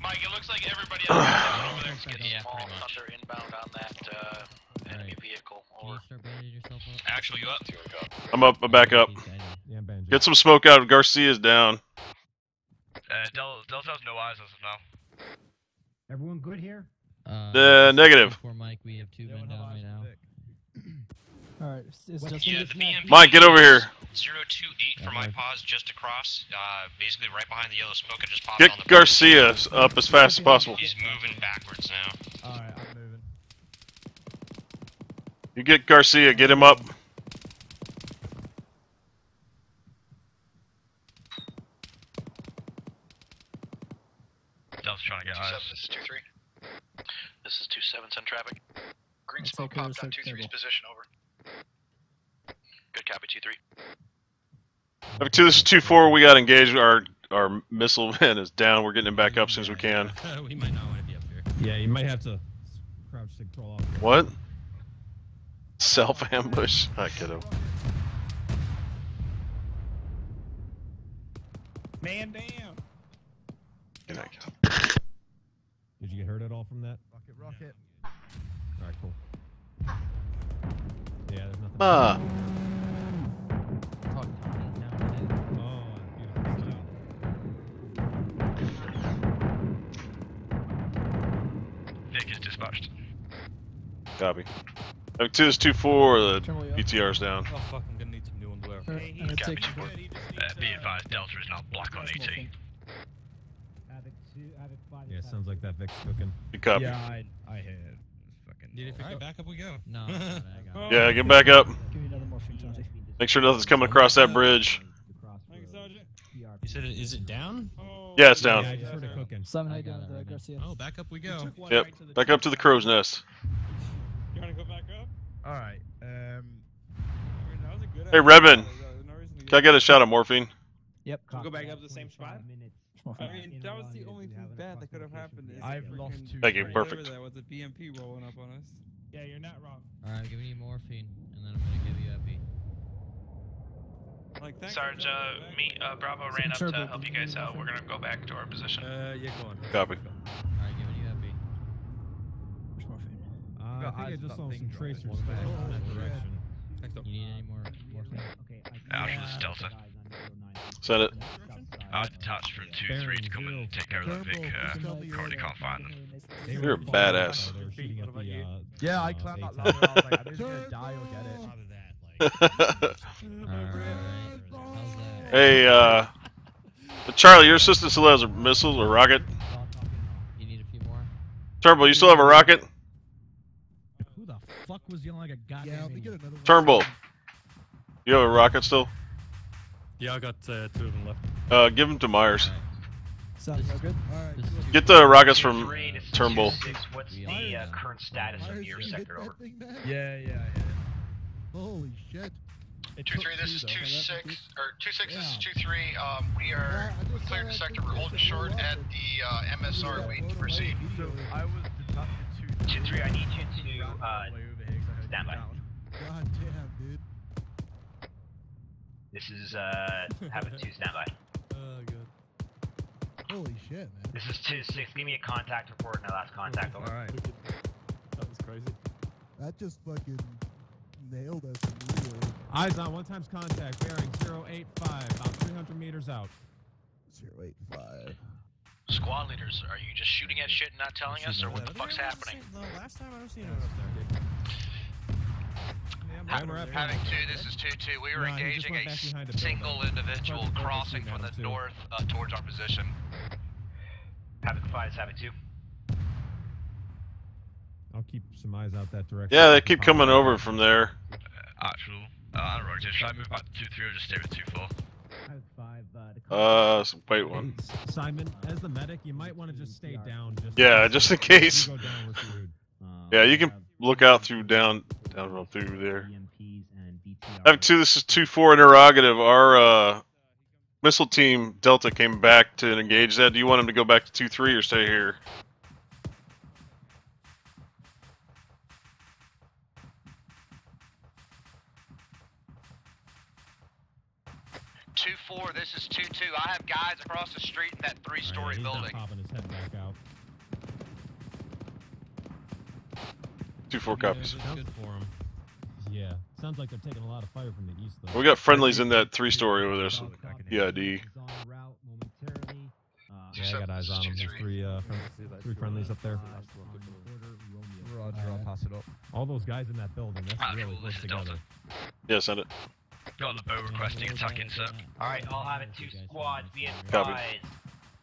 Mike, it looks like everybody else is down over there. Yeah, Small pretty thunder inbound on that uh, enemy vehicle. Over. Start bandaging yourself up. Actual, you up? I'm up, I'm back up. Yeah, Banjo. Get some smoke out. Of Garcia's down. Uh, Del Delta has no eyes as of now. Everyone good here? Uh, Uh, negative. For Mike, we have two men down right now. Alright, it's What- just Yeah. Mike, get over here. 028 for my pause just across, uh, basically right behind the yellow smoke. I just popped Get on the Garcia up as fast as possible. He's moving backwards now. Alright, I'm moving. You get Garcia, get him up. Delta's trying to get Two eyes. seven. This is two three. This is 2-7 send traffic. Green Let's smoke take popped on two sector three's table. position. Over. Good copy 2-3. Havoc 2, this is 2 4. We got engaged. Our our missile man is down. We're getting him back up as soon as we can. we might not want to be up here. Yeah, you might have to crouch to crawl off. What? Self ambush? I get him. Man down. Good night, Cal. Did you get hurt at all from that? Rocket, rocket. All right, cool. Yeah, there's nothing. Talk to me now, too. Beautiful style. Vic is dispatched. Copy. Havoc 2 is 2 4. The Turn away. BTR's down. Oh fuck, I'm gonna need some new underwear. Alright, I'm gonna Copy take 2-4. Uh, be advised, Delta is now block on AT. Havoc two, Havoc five. Yeah, is sounds like that Vic's cooking. Good copy. Yeah, I, I had fucking. Dude, if Alright, back up we go. No, no, no, I got. Yeah, get back up. Give me another morphine, Tony. Make sure nothing's coming across that bridge. Thank you, Sergeant. You said it, is it down? Yeah, it's down. Yeah, I just heard it cooking. Simon, how you I got doing, it uh. Garcia? Oh, back up we go. Yep. Back up to the crow's nest. You wanna go back up? Alright, um. I mean, that was a good Hey, idea. Redman. There's no reason to Can I get a shot of morphine? Yep. We'll go back up to the same spot. Morphine. I mean, that was the only thing bad that could have happened. is I've freaking lost two Thank you, whatever perfect. That was a BMP rolling up on us. Yeah, you're not wrong. Alright, give me morphine, and then I'm gonna give you epi. Like, thanks Sarge, for uh, coming back. me, uh, Bravo ran up to Turbo. help you guys out. We're gonna go back to our position. Uh, yeah, go on. Copy. Alright, giving you epi. Where's morphine? Uh, I Got think I eyes just up saw thing some drawing. tracers One flying back. in that direction. Next up. You need any more morphine? Okay, Alpha, this is Delta. Send it. I'll detach from 2-3 to come and take care of that Vic. Uh, currently can't find them. You're a were falling out, badass. though. They were shooting at the, uh, Yeah, I climbed that Baytown. ladder. I was like, I'm just gonna die or get it. Alright. Hey, uh. Charlie, your assistant still has a missile or rocket? You need a few more? Turnbull, you still have a rocket? Who the fuck was yelling like a goddamn Yeah, let me get another one. Turnbull, you have a rocket still? Yeah, I got uh, two of them left. Uh, give them to Myers. Sounds no good. Alright, cool. Get the rockets from Three, Turnbull. 2-6. What's the uh, current status of your sector? Over. thing, man? Yeah, yeah, I hit it. Holy shit. Two three, This is two but that's six or two six. This is two three. Um, we are Yeah, we cleared saw the sector. We're holding short at the uh, MSR. Yeah, Waiting to blow proceed. away So. I was detached two. Two three. I need you to uh, Way over here. stand by. God damn, dude. This is uh, Havoc 2, stand by. Oh, good. Holy shit, man. This is 2 6. Give me a contact report and a last contact. Over. Alright. That was crazy. That just fucking nailed us immediately. Eyes on one times contact, bearing 085, about 300 meters out. 085. Squad leaders, are you just shooting at shit and not telling us, or what the fuck's happening? No, last time I was seeing it up there. Havoc, Havoc two, this is 2-2. We were No, engaging a back s- behind a single building. individual Tried crossing from the too. north uh, towards our position. Havoc 5 is Havoc 2. I'll keep some eyes out that direction. Yeah, they keep coming over from there. Actual. Uh, Roger, should I move back to 2 3 or just stay with 2 4? Five, uh, the Uh, s- wait one. Hey, Simon, as the medic, you might want to just stay down. Just Yeah, just in case. You go down with food. Yeah, you can look out through down, down well, through there. Havoc two, this is two four interrogative. Our uh, missile team Delta came back to engage that. Do you want them to go back to two three or stay here? Two four. This is two two. I have guys across the street in that three-story He's not building. popping his head back out. Two four copies. Sounds good for him. Yeah, sounds like they're taking a lot of fire from the east, though. We got friendlies in that three story over there. So PID. Yeah, I got eyes on them. There's three, uh, friend- three friendlies up there. Roger, I'll pass it up. All those guys in that building, that's really close together. Yeah, send it. Got the bow requesting attack insert. Alright, I'll have it two squads. Be Copy. advised.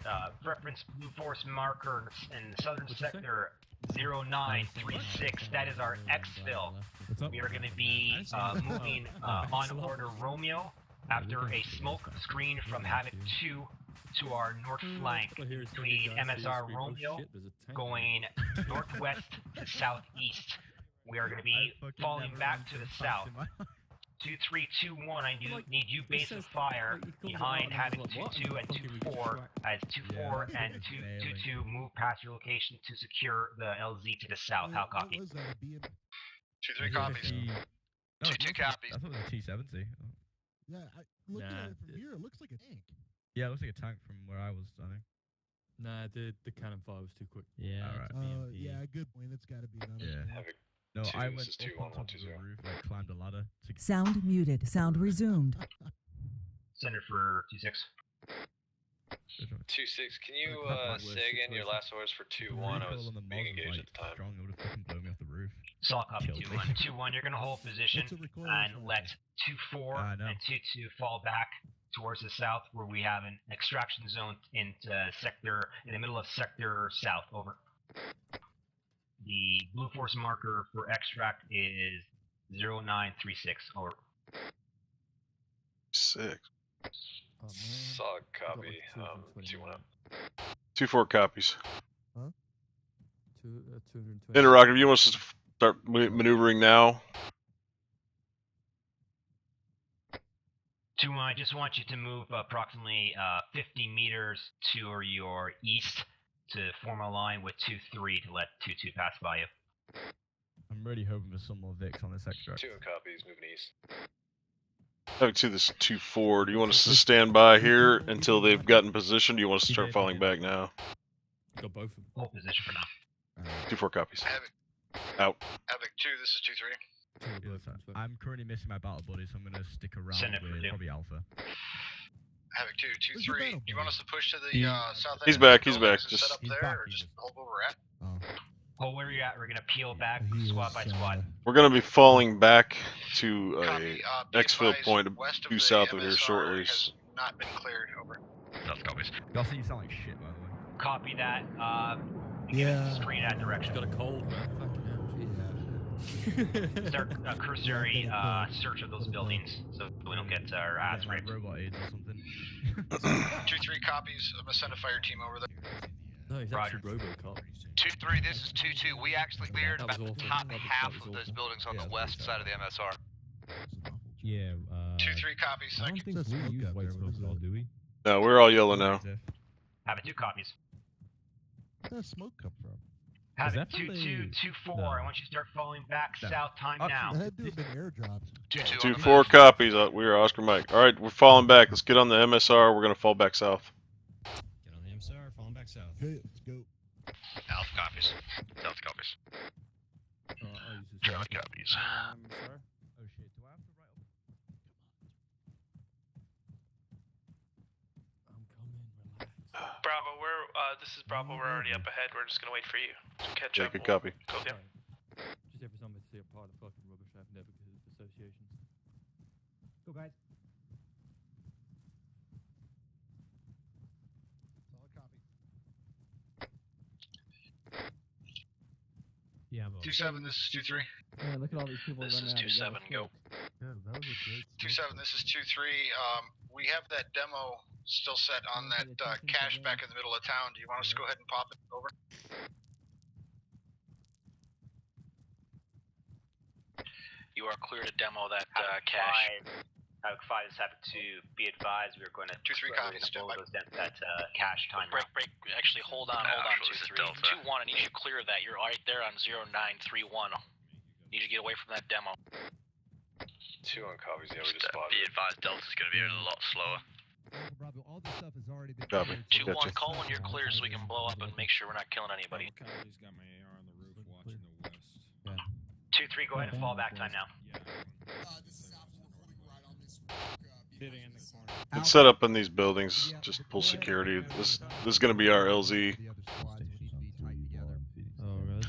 Uh, reference Blue Force marker in the southern sector 0936. That is our exfil. We are going to be uh, moving uh, on order Romeo after a smoke screen from Havoc 2 to our north flank. Between MSR Romeo going northwest to southeast. We are going to be falling back to the south. Two three two one. I do need you base of fire behind having two two and two four as two four and two two two move past your location to secure the LZ to the south. How copy? Two three copies. Two two copies. I thought it was a T-70. Yeah, I, looking Nah, at it from here, it looks like a tank. Yeah, it looks like a tank from where I was standing. Nah, the the cannon fire was too quick. Yeah. Alright. Uh, yeah, good point. It's got to be done. Yeah. Havoc No, two, I went is two up one on one two of the roof, like climbed a ladder to Sound muted. Sound resumed. Center for two six. Two six. Can you uh, say again your last orders for two one? I was on the being engaged like, at the time. Strong, it would have fucking blown me off the roof. Solid copy Killed two me. one two one. You're gonna hold position What's the recoil and let two four I know. and two two fall back towards the south where we have an extraction zone into sector in the middle of sector south. Over. The blue force marker for extract is 0936. Over. Six. Solid copy. Um, two one up. Two four copies. Two, uh, 220. Interrogative, you want us to start maneuvering now? Two one. I just want you to move approximately uh, 50 meters to your east to form a line with two three to let two two pass by you. I'm really hoping for some more Vics on this extract. Two copies moving east. Havoc two, this is two four. Do you want us to stand by here until they've gotten position? Do you want us to start falling back now? Got both of them. Hold position for now. Two four copies. Havoc, Out. Havoc two. This is two three. Yeah, that's fine. I'm currently missing my battle buddy, so I'm gonna stick around Send it with probably Alpha. Havoc two two Where's your three. battle Do you want us to push to the He- uh, south end? He's back, he's back, Is it just- set up He's there, back, or he's just just- hold where we're at? Oh, Hold where you're at. We're gonna peel back he squad is, by uh, squad. We're gonna be falling back to a Copy. Uh, be exfil advised, point west of due the south of here MSR shortly. Has not been cleared. Over. That's copies. Y'all see you sound like shit, by the way. Copy that. Uh, Yeah. screen that direction. Got a cold, man. Fucking hell. Start a cursory uh, search of those buildings so we don't get our ass Get, like raped. robot aids or something. Two three copies. I'm gonna send a fire team over there. No, he's Roger. actually RoboCop. Two three. This is two two. We actually cleared That was about the top half of those buildings on Yeah, the west side of the MSR. Yeah. Uh, Two three copies. I don't think we use white smoke at all, do we? No, we're all yellow now. Havoc two copies. where does smoke come from? Havoc two two two four. I want you to start falling back south time now. There had to have been airdrops. Two two. Two four copies. Uh, we are Oscar Mike. All right, we're falling back. Let's get on the MSR. We're gonna fall back south. Get on the MSR, falling back south. Okay, let's go. Alpha copies. Delta copies. Charlie copies. Um, sir? Oh shit, do I have to write? Bravo, we're uh, this is Bravo. We're already up ahead. We're just gonna wait for you to catch Yeah, up. good copy. Go there. Just every time I see a part of fucking rubbish, I've never because of associations. Go, guys. Solid copy. Yeah, Two seven. This is two three. Yeah, look at all these people This running is two of seven. Go. Yeah, that was a great. Two seven. This is two three. Um, we have that demo still set on that uh, cache back in the middle of town. Do you want us to go ahead and pop it over? You are clear to demo that uh, cache. five. Havoc five is Havoc two. Be advised, we're going to Two, three we're copies, gonna blow stand by. those down that uh, cache time. Break, break. Actually, hold on, hold on. Actually, Two this is three. Delta. Two one. I need you to clear that. You're right there on zero nine three one. Need you to get away from that demo. Two on copies. Yeah, we Just just uh, spotted. be advised, Delta's gonna be a lot slower. Alpha Bravo, all this stuff has already been Copy. Two so one. Call when you're clear so we can blow up and make sure we're not killing anybody. Copy's got my AR on the roof watching the west. Two three. Go ahead and fall back time now. Yeah. Sitting in the corner. Let's set up in these buildings. Just pull security. This this is gonna be our LZ. The other squads would need to be tight together. Oh, really?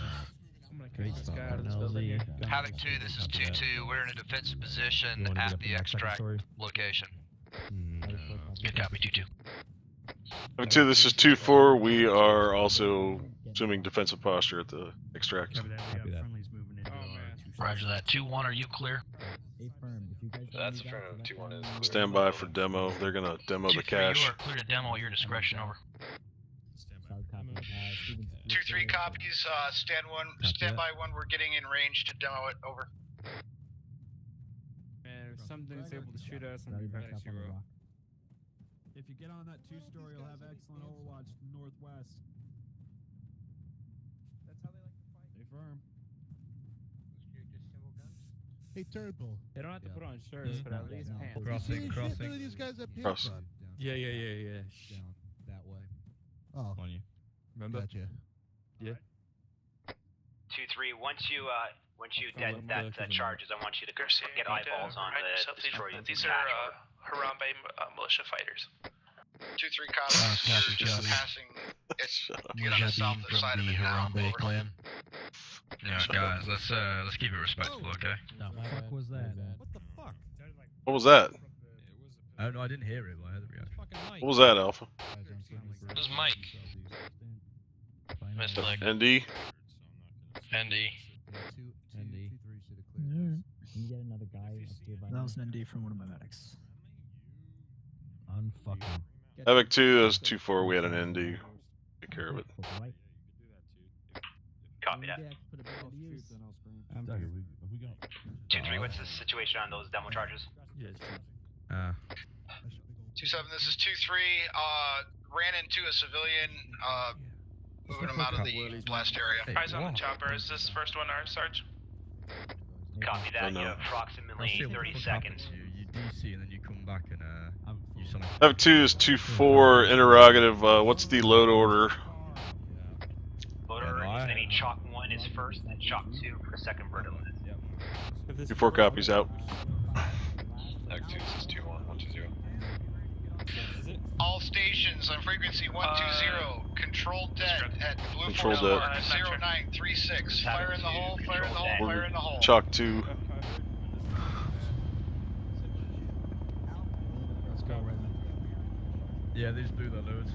Great spot. guy out of this LZ. building here. Havoc 2, this is 2 2. We're in a defensive position You wanna get at the in extract story? location. Hmm. Good copy. Two two. Number two, this is two four. We are also assuming defensive posture at the extract. Copy that. Oh man. Roger that. Two one. Are you clear? Stay firm. If you guys That's move affirmative. Two one is. clear. Stand by for demo. They're gonna demo Two the cache. You are clear to demo at your discretion. Over. Solid copy. Uh, Stevens, Two look three copies. Uh, stand one. Copy Stand by one. We're getting in range to demo it. Over. Man, if something's able to shoot us, I'm gonna back be up on the zero. rock. If you get on that two story, you'll have excellent overwatch northwest. That's how they like to fight. Stay firm. Hey, Turnbull. They don't have to put on shirts, but at least No. pants. Crossing, crossing. None of these guys up here. Cross. bud. Yeah, yeah, yeah, yeah. Down that way. Oh, On you. Remember? gotcha. Two three. Once you uh once you dead that looking uh, charges, I want you to get you need to eyeballs on the destroyer. These are uh, Harambe uh, militia fighters. Two three copies. Ah, You're copy, just copy. passing. It's Shut up. you're on the south side of it now. Over. Yeah, guys, let's uh, let's keep it respectful, okay? What The fuck was that? What the fuck? What was that? I don't know. I didn't hear it, but I heard the reaction. Fucking Mike. What was that, Alpha? It was Mike. Mr. Like ND. Andy. Two, two, ND. two, three should have cleared Alright. this. Can you get another guy up here by That me? was an ND from one of my medics. Unfucking. Havoc two. That was two four. We had an ND. Take care of it. Copy that. Index, put it back to use. I'm Two three. What's the situation on those demo charges? Uh, Two seven. This is two three. Uh, ran into a civilian. Uh, moving him out of the blast area. Eyes on the chopper. Is this first one our Sarge? Copy that. no. You have approximately 30 seconds. You, you DC and then you come back and uh, you something. Level 2 is 2-4, interrogative, uh, what's the load order? Load order is any Chalk 1 is first, then Chalk 2 for the second vertical. Yep. 2-4 copies out. Act 2 is 2-1, All stations on frequency 120, uh, control dead at blue four zero nine three six. Fire in the hole, fire in the hole, fire in the hole. Chalk 2. Yeah, they just blew their loads.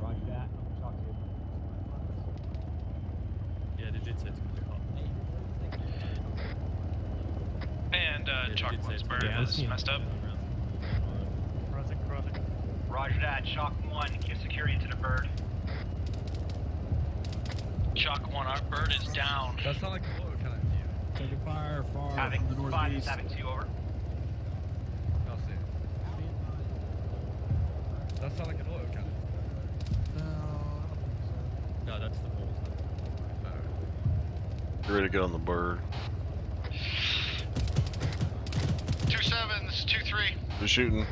Roger that. Talk. Yeah, they did say it's gonna be hot. And uh, chalk one's bird Yeah, is messed up. Crossing, crossing. Roger that. Chalk one. Give security to the bird. Chalk one. Our bird is down. That's not like a photo cannon to you. Taking fire far Having from the five is having two over. Can't see it. That sounds like an oil cannon. No, that's the bullseye. Get ready to get on the bird. Two seven. This is two three. They're shooting?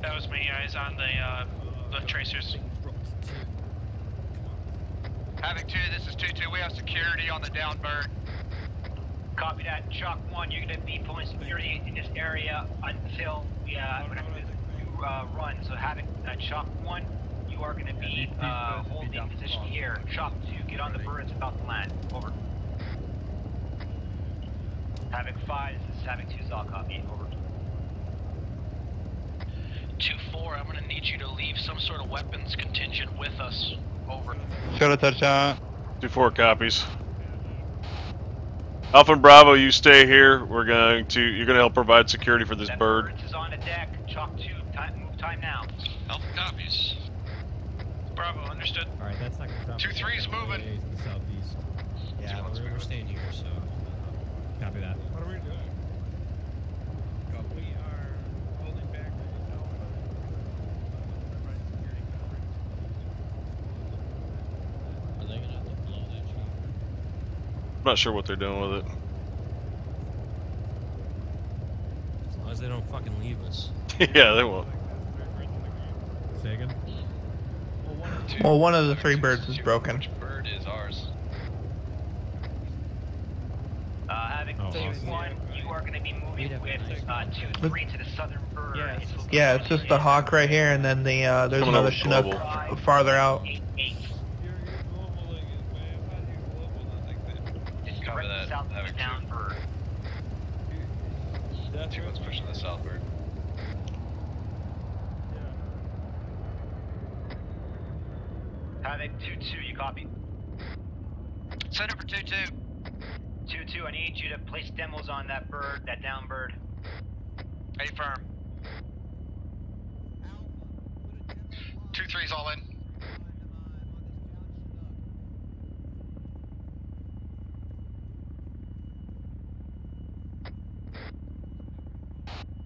That was me. I was on the uh, the tracers. Havoc 2, this is 2-2. We have security on the down bird. Copy that. Chalk 1, you're going to be pulling security in this area until we, uh, we're not going to uh, run. So Havoc, uh, Chalk 1, you are going to be uh, holding position here. Chalk 2, get on the birds about to land. Over. Havoc 5, this is Havoc 2's all copy. Over. 2-4, I'm gonna need you to leave some sort of weapons contingent with us. Over. Shuttle touchdown. Two four copies. Alpha and Bravo, you stay here. We're going to. You're going to help provide security for this bird. Is on the deck. Chalk 2, time, move time now. Alpha copies. Bravo, understood. Alright, that's not gonna drop. Two threes moving. To the southeast. Yeah, we're, we're staying here, so. Uh, copy that. What are we doing? We are holding back right now. Are they gonna have to blow that shot? I'm not sure what they're doing with it. As long as they don't fucking leave us. yeah, they won't. Say again? Well, one of the three birds is broken. Which bird is ours? Uh, Havoc Oh, 2, awesome. 1, you are going to be moving with uh, 2, 3 to the southern bird. Yeah, It will Yeah, it's just the hawk right here, and then the uh, there's Coming another over Chinook f- farther out. 8, 8. This is Cover right that, south of Havoc the 2. down bird. Two one's pushing the south bird. Havoc 2, 2, you copy? Center for 2-2. 2, 2, I need you to place demos on that bird, that down bird. A firm. Two threes all in.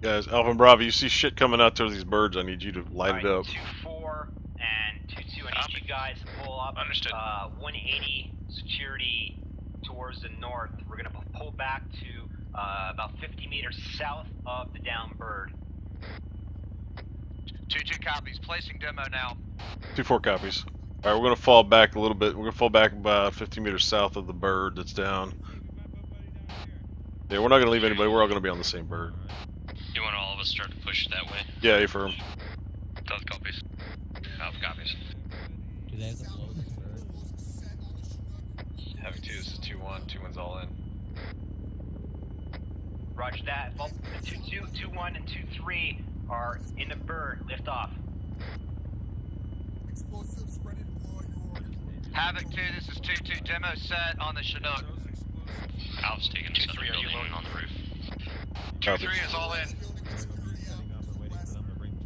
Guys, Alpha and Bravo, you see shit coming out towards these birds. I need you to light it up. 2, 4, and 2, 2, I need you guys to pull up. Understood. Uh, 180 security towards the north. We're going to pull back to uh, about 50 meters south of the down bird. 2-2 copies. Placing demo now. Two four copies. All right, we're gonna fall back a little bit. We're gonna fall back about 50 meters south of the bird that's down. Yeah, we're not gonna leave anybody. We're all gonna be on the same bird. You want all of us start to push that way? Yeah, A firm. Both copies. Alpha copies. Do they have to blow this bird? Havoc 2, this is 2-1. 2-1's all in. Roger that. Well, 2, 2, 2, 1, and 2, 3 are in the bird. Lift off. Havoc 2, this is 2-2. Demo set on the Chinook. Alpha's taking the southern three, are you building on the roof. Two Copy. three is all in.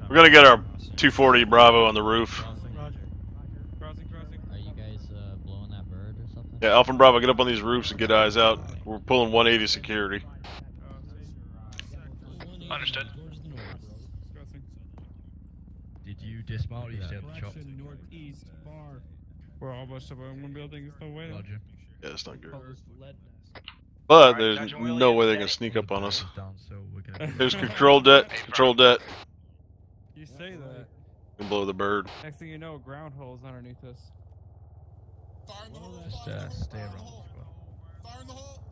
We're gonna get our 240 Bravo on the roof. Roger. Crossing, crossing. Are you guys uh, blowing that bird or something? Yeah, Alpha and Bravo, get up on these roofs and get eyes out. We're pulling 180 security. Understood. Did you dismount or you still have the chop? Northeast, far. We're almost up on one building. There's no way. Roger. Yeah, it's not good. Lead But Alright, there's Dr. no way they're gonna sneak up on us. Down, so we're gonna There's control debt. Control debt. You say that. Can blow the bird. Next thing you know, ground holes underneath us. just uh, stay around. Fire in the hole.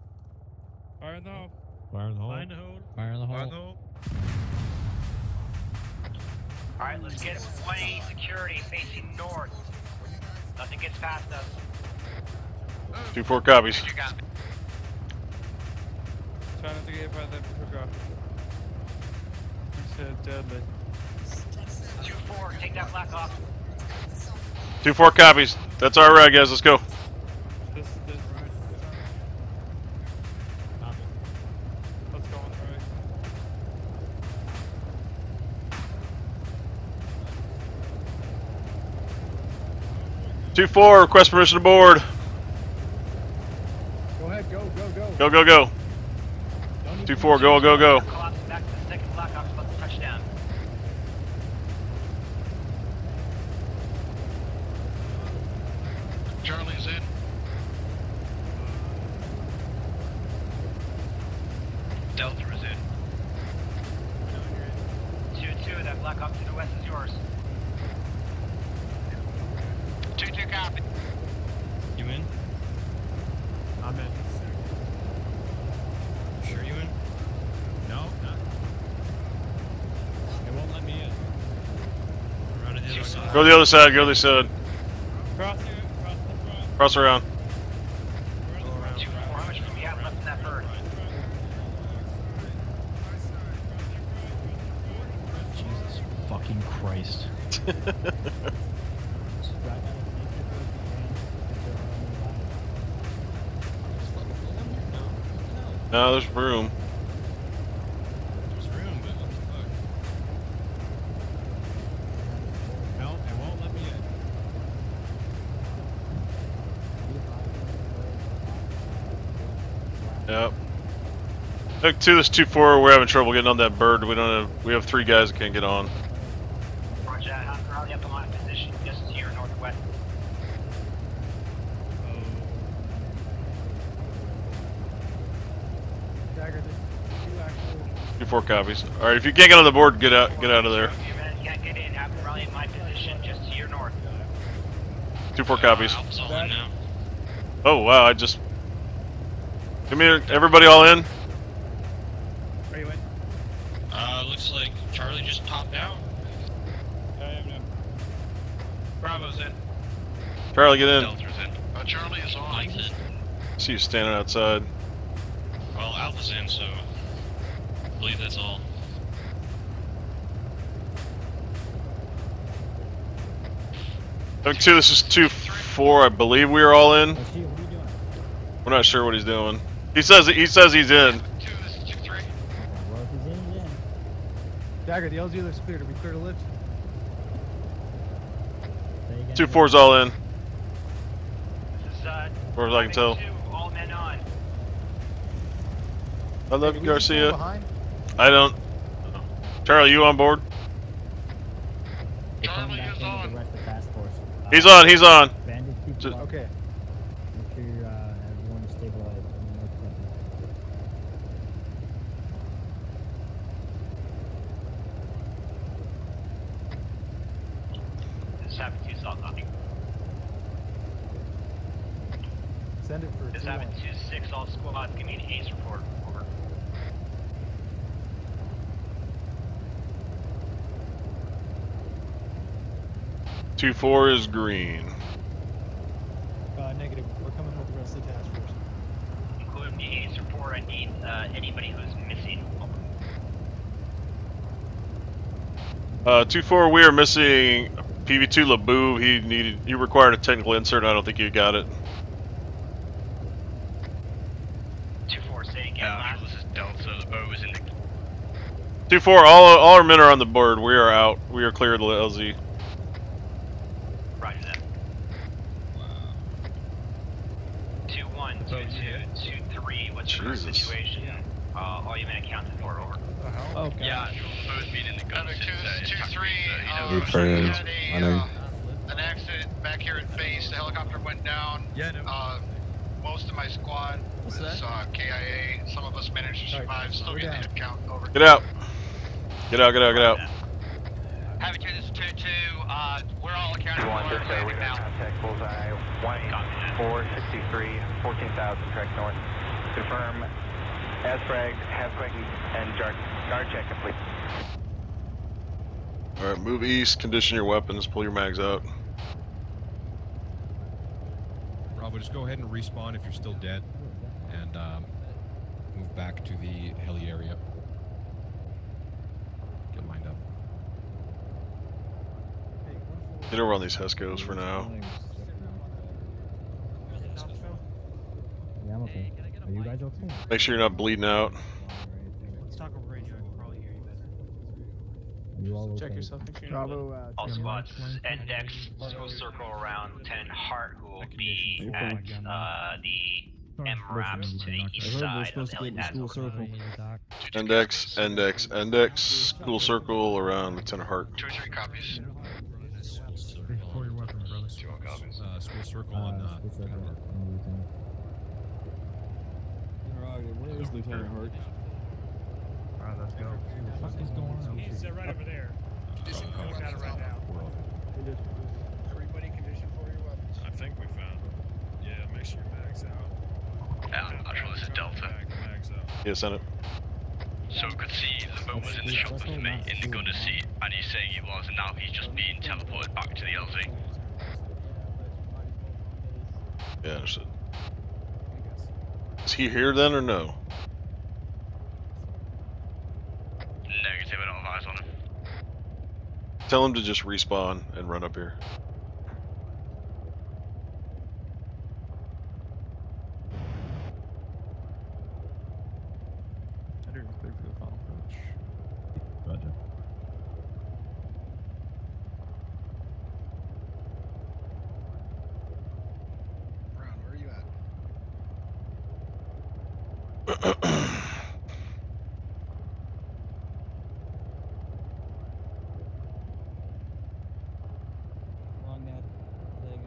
Fire in the hole. Fire in the hole. Fire in the hole. Fire in the Fire in hole. the hole. Alright, let's get 180 security facing north. Nothing gets past us. Two four copies. You got me. Not to get by the hookup. You said deadly. 2, 4, take that black off. Two four copies. That's all right, guys. Let's go. This, this. Uh, let's go on the right. Two four. Request permission to board. Go ahead, go, go, go. Go go go. Two four. Go go go. Collapse back to the second black ops about to touch down. Delta is in. Two two, that black hawk to the west is yours. Two two copy. You in? I'm in. Sure you in? No, not. It won't let me in. Around to the other side. Go to the side. Go to the other side. Cross cross the front. Cross around. Two four, how much room you have left in that bird? Jesus fucking Christ. no, there's room. There's room, but what the fuck? No, it won't let me in. Yep. Hook two, this two four. We're having trouble getting on that bird. We don't have. We have three guys that can't get on. Roger uh, that, Hunter, rally up in line position just to your northwest. Dagger, two actual. Two four copies. All right, if you can't get on the board, get out. Get out of there. Few get in, have them rally in my position just to your north. Two four copies. All in now. Oh wow! I just. Give me everybody all in. Are you in? Uh, looks like Charlie just popped out. I am now. Bravo's in. Charlie, get in. Delta's in. Uh, Charlie is on. Mike's in. See you standing outside. Well, Alpha's in, so I believe that's all. Hook two. This is two four. I believe we are all in. We're not sure what he's doing. He says he says he's in. Two, this is two three. Well, he's in, he's in. Dagger, the LZ looks clear. Are we clear to lift? Say again. Two four's all in. This uh, As far as I can tell. two, all men on. I love you, We just fall Garcia. I don't. Charlie, you on board? Charlie is on. the rest of the task force. He's on. He's on. Bandage people Just- Okay. 726, all squads, give me an ACE report. Two four is green. Uh, negative. We're coming with the rest of the task force. Including the ACE report, I need uh, anybody who's missing. Uh, two four, we are missing PV two Labou. He needed. You required a technical insert. I don't think you got it. Two four. All all our men are on the board. We are out. We are clear of the LZ. Roger that. Two one, two two, two three. What's your Jesus. situation? Uh, all you men accounted for. Over. Oh, Yeah, both being in the gun Another since, two, uh, this is two Tucker, three. so, you know, Uh, we're we had a, I know. uh, an accident back here at base. The helicopter went down. Yeah. Uh, most of my squad was uh, KIA. Some of us managed to survive. Still We're getting down. head count. Over. Get out. Get out. Get out. Get out. Having two, this is two two. Uh, we're all accounted for. landing now. Contact bullseye 1463, 14,000, track north. Confirm ASFRAG, HASFRAG, and guard, guard check complete. All right. Move east. Condition your weapons. Pull your mags out. Bravo, just go ahead and respawn if you're still dead, and um, move back to the heli area. Get lined up. Get over on these Hescos for now. Yeah, I'm okay. Are you guys okay? Make sure you're not bleeding out. Let's talk over radio. I can probably hear you better. Are you all okay? Check yourself. Make sure Bravo. Uh, All two. squads, index, school circle around Lieutenant Hart, who will be at uh, the MRAPs to the east side of the Elite National Index. Index. Index. School circle around Lieutenant Hart. Two or three copies. Pull your weapon, brother. Two copies. Uh, on. Uh, What's up, I'm Lieutenant. Where is Lieutenant Hart? Alright, let's go. What the fuck is going on? He's uh, right over there. Condition I'm looking it right now. Everybody condition for your weapons. I think we found him. Yeah, make sure your bag's out. Yeah, I'm not sure this is Delta. Bag, bag's out. Yeah, send it. So could see Lamone was in the shop with me in the gunner seat, and he's saying he was, and now he's just being teleported back to the LZ. Yeah, understood. Is he here then or no? Negative, I don't have eyes on him. Tell him to just respawn and run up here. I didn't expect for the final approach. Roger. Brown, where are you at? Along that leg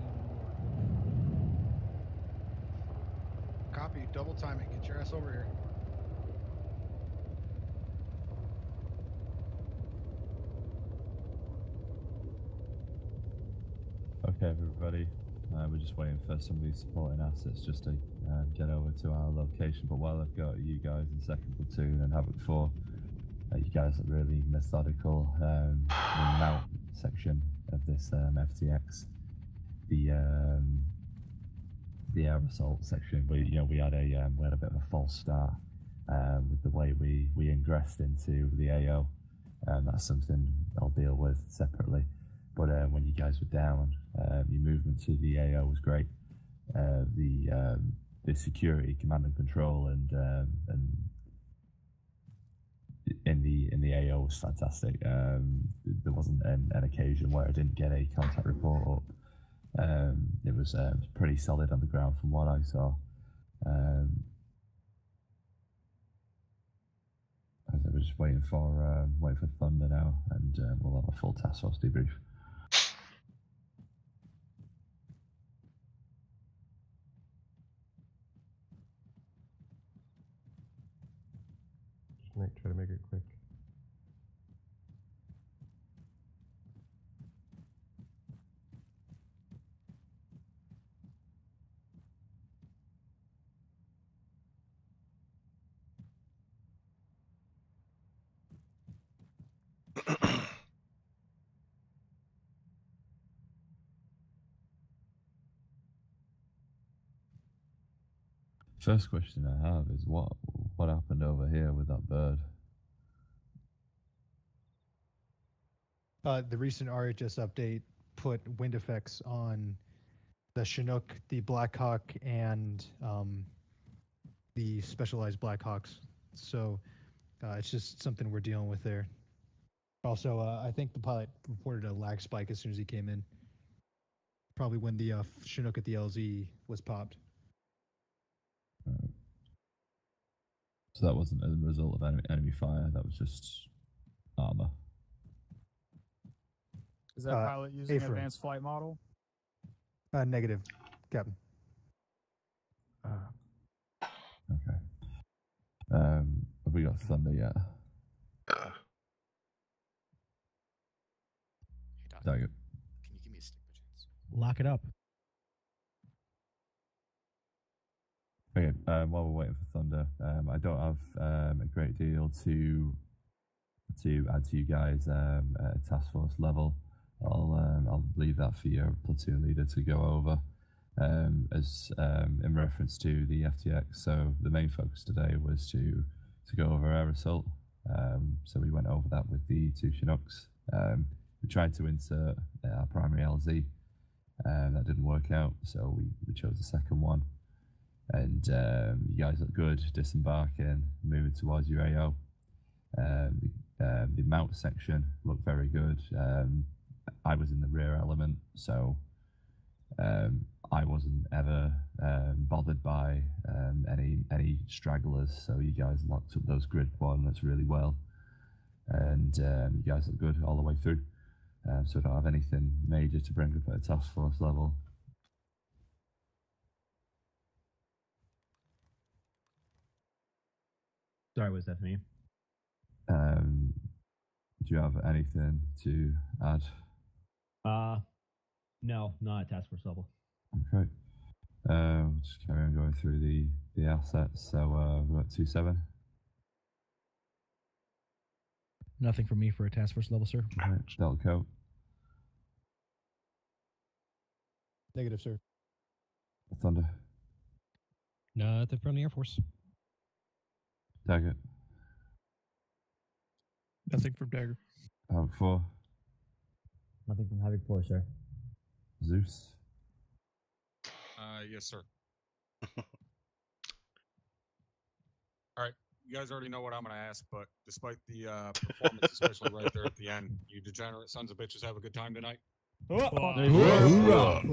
Copy. Double time it. Get your ass over here. Okay, Uh, we're just waiting for some of these supporting assets just to um, get over to our location. But while I've got you guys in second platoon and Havoc 4, uh, you guys are really methodical um, in section of this um, FTX. The um, the air assault section, we you know we had a um, we had a bit of a false start um, with the way we we ingressed into the AO. Um, that's something I'll deal with separately. But uh, when you guys were down, um, your movement to the AO was great. Uh, the um, the security, command and control, and um, and in the in the AO was fantastic. Um, there wasn't an, an occasion where I didn't get a contact report up. Um, it was pretty solid on the ground from what I saw. Um, I was just waiting for waiting for Thunder now, and we'll have a full task force debrief. To make it quick. First question I have is what what happened over here with that bird? Uh, the recent RHS update put wind effects on the Chinook, the Blackhawk, and um, the specialized Blackhawks. So uh, it's just something we're dealing with there. Also, uh, I think the pilot reported a lag spike as soon as he came in. Probably when the uh, Chinook at the LZ was popped. So that wasn't a result of enemy, enemy fire. That was just armor. Is that Uh, pilot using Ephraim. advanced flight model? Uh, negative, Captain. Okay. Um, have we got thunder yet? There you go. Lock it up. Okay, um, while we're waiting for Thunder, um, I don't have um, a great deal to to add to you guys um, at task force level. I'll um, I'll leave that for your platoon leader to go over. Um, as um, in reference to the FTX, so the main focus today was to to go over air assault. Um, so we went over that with the two Chinooks. Um, we tried to insert our primary LZ, and that didn't work out. So we, we chose the second one and um, you guys look good disembarking, moving towards your AO. Um, the, uh, the mount section looked very good. Um, I was in the rear element, so um, I wasn't ever um, bothered by um, any any stragglers. So you guys locked up those grid coordinates really well, and um, you guys look good all the way through. Um, so I don't have anything major to bring up at a task force level. Sorry, was that for me? do you have anything to add? Uh, no, not at task force level. Okay. Um, just carry on going through the, the assets. So uh, we've got two seven. Nothing for me for a task force level, sir. Okay. Delco. Negative, sir. Thunder. Nothing from the Air Force. Dagger. Nothing from Dagger. Havoc four. Nothing from Havoc 4, sir. Zeus. Uh, yes, sir. All right, you guys already know what I'm going to ask, but despite the uh, performance, especially right there at the end, you degenerate sons of bitches have a good time tonight.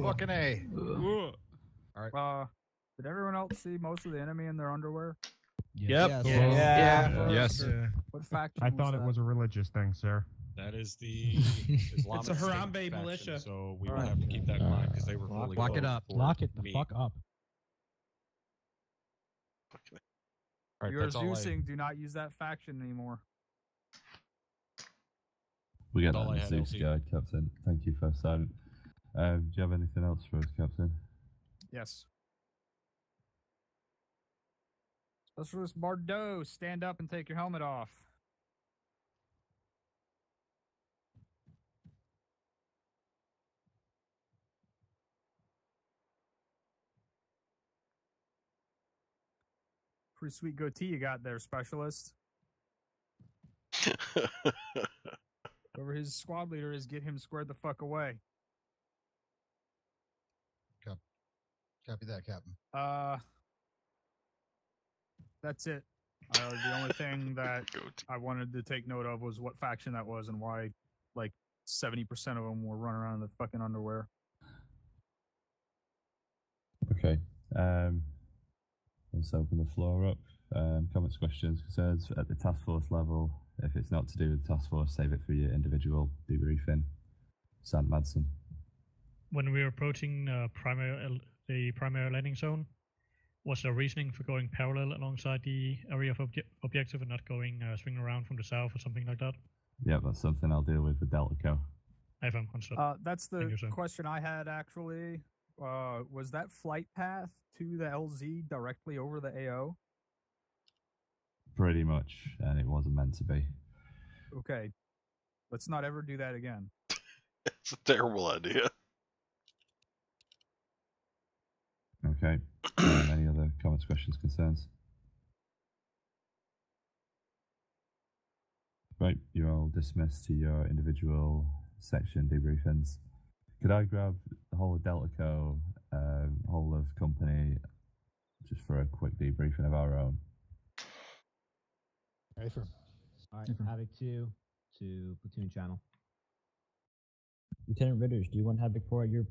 Fucking A. All right. Uh, did everyone else see most of the enemy in their underwear? Yep. Yeah. Yeah. Yes. Yeah. What faction? I thought was it was a religious thing, sir. That is the Islamic It's a State Harambe faction, militia. So we will have to keep that in mind because they were fully Lock it clothed up. for Lock it the me. fuck up. All right, You're that's all I- Zeusing. Do not use that faction anymore. We get That's that all I in had, Zeus LT. guide, Captain. Thank you for silent. Um, do you have anything else for us, Captain? Yes. Specialist Bardot, stand up and take your helmet off. Pretty sweet goatee you got there, specialist. Whoever his squad leader is, get him squared the fuck away. Cop- Copy that, Captain. Uh, that's it. Uh, the only thing that I wanted to take note of was what faction that was and why, like, seventy percent of them were running around in the fucking underwear. Okay. Um, let's open the floor up. Um, comments, questions, concerns at the task force level. If it's not to do with the task force, save it for your individual debriefing. Sam Madsen. When we were approaching uh, primary, the primary landing zone, was there reasoning for going parallel alongside the area of obje- objective and not going uh, swinging around from the south or something like that? Yeah, that's something I'll deal with with Delta Delco. I have understood. Uh, that's the you, question I had actually. Uh, was that flight path to the LZ directly over the AO? Pretty much, and it wasn't meant to be. Okay, let's not ever do that again. It's a terrible idea. Okay. um, any other comments, questions, concerns? Right, you're all dismissed to your individual section debriefings. Could I grab the whole of Deltaco, um, whole of company, just for a quick debriefing of our own? Ready for All right, Havoc 2 to platoon channel. Lieutenant Ritters, do you want Havoc 4 at your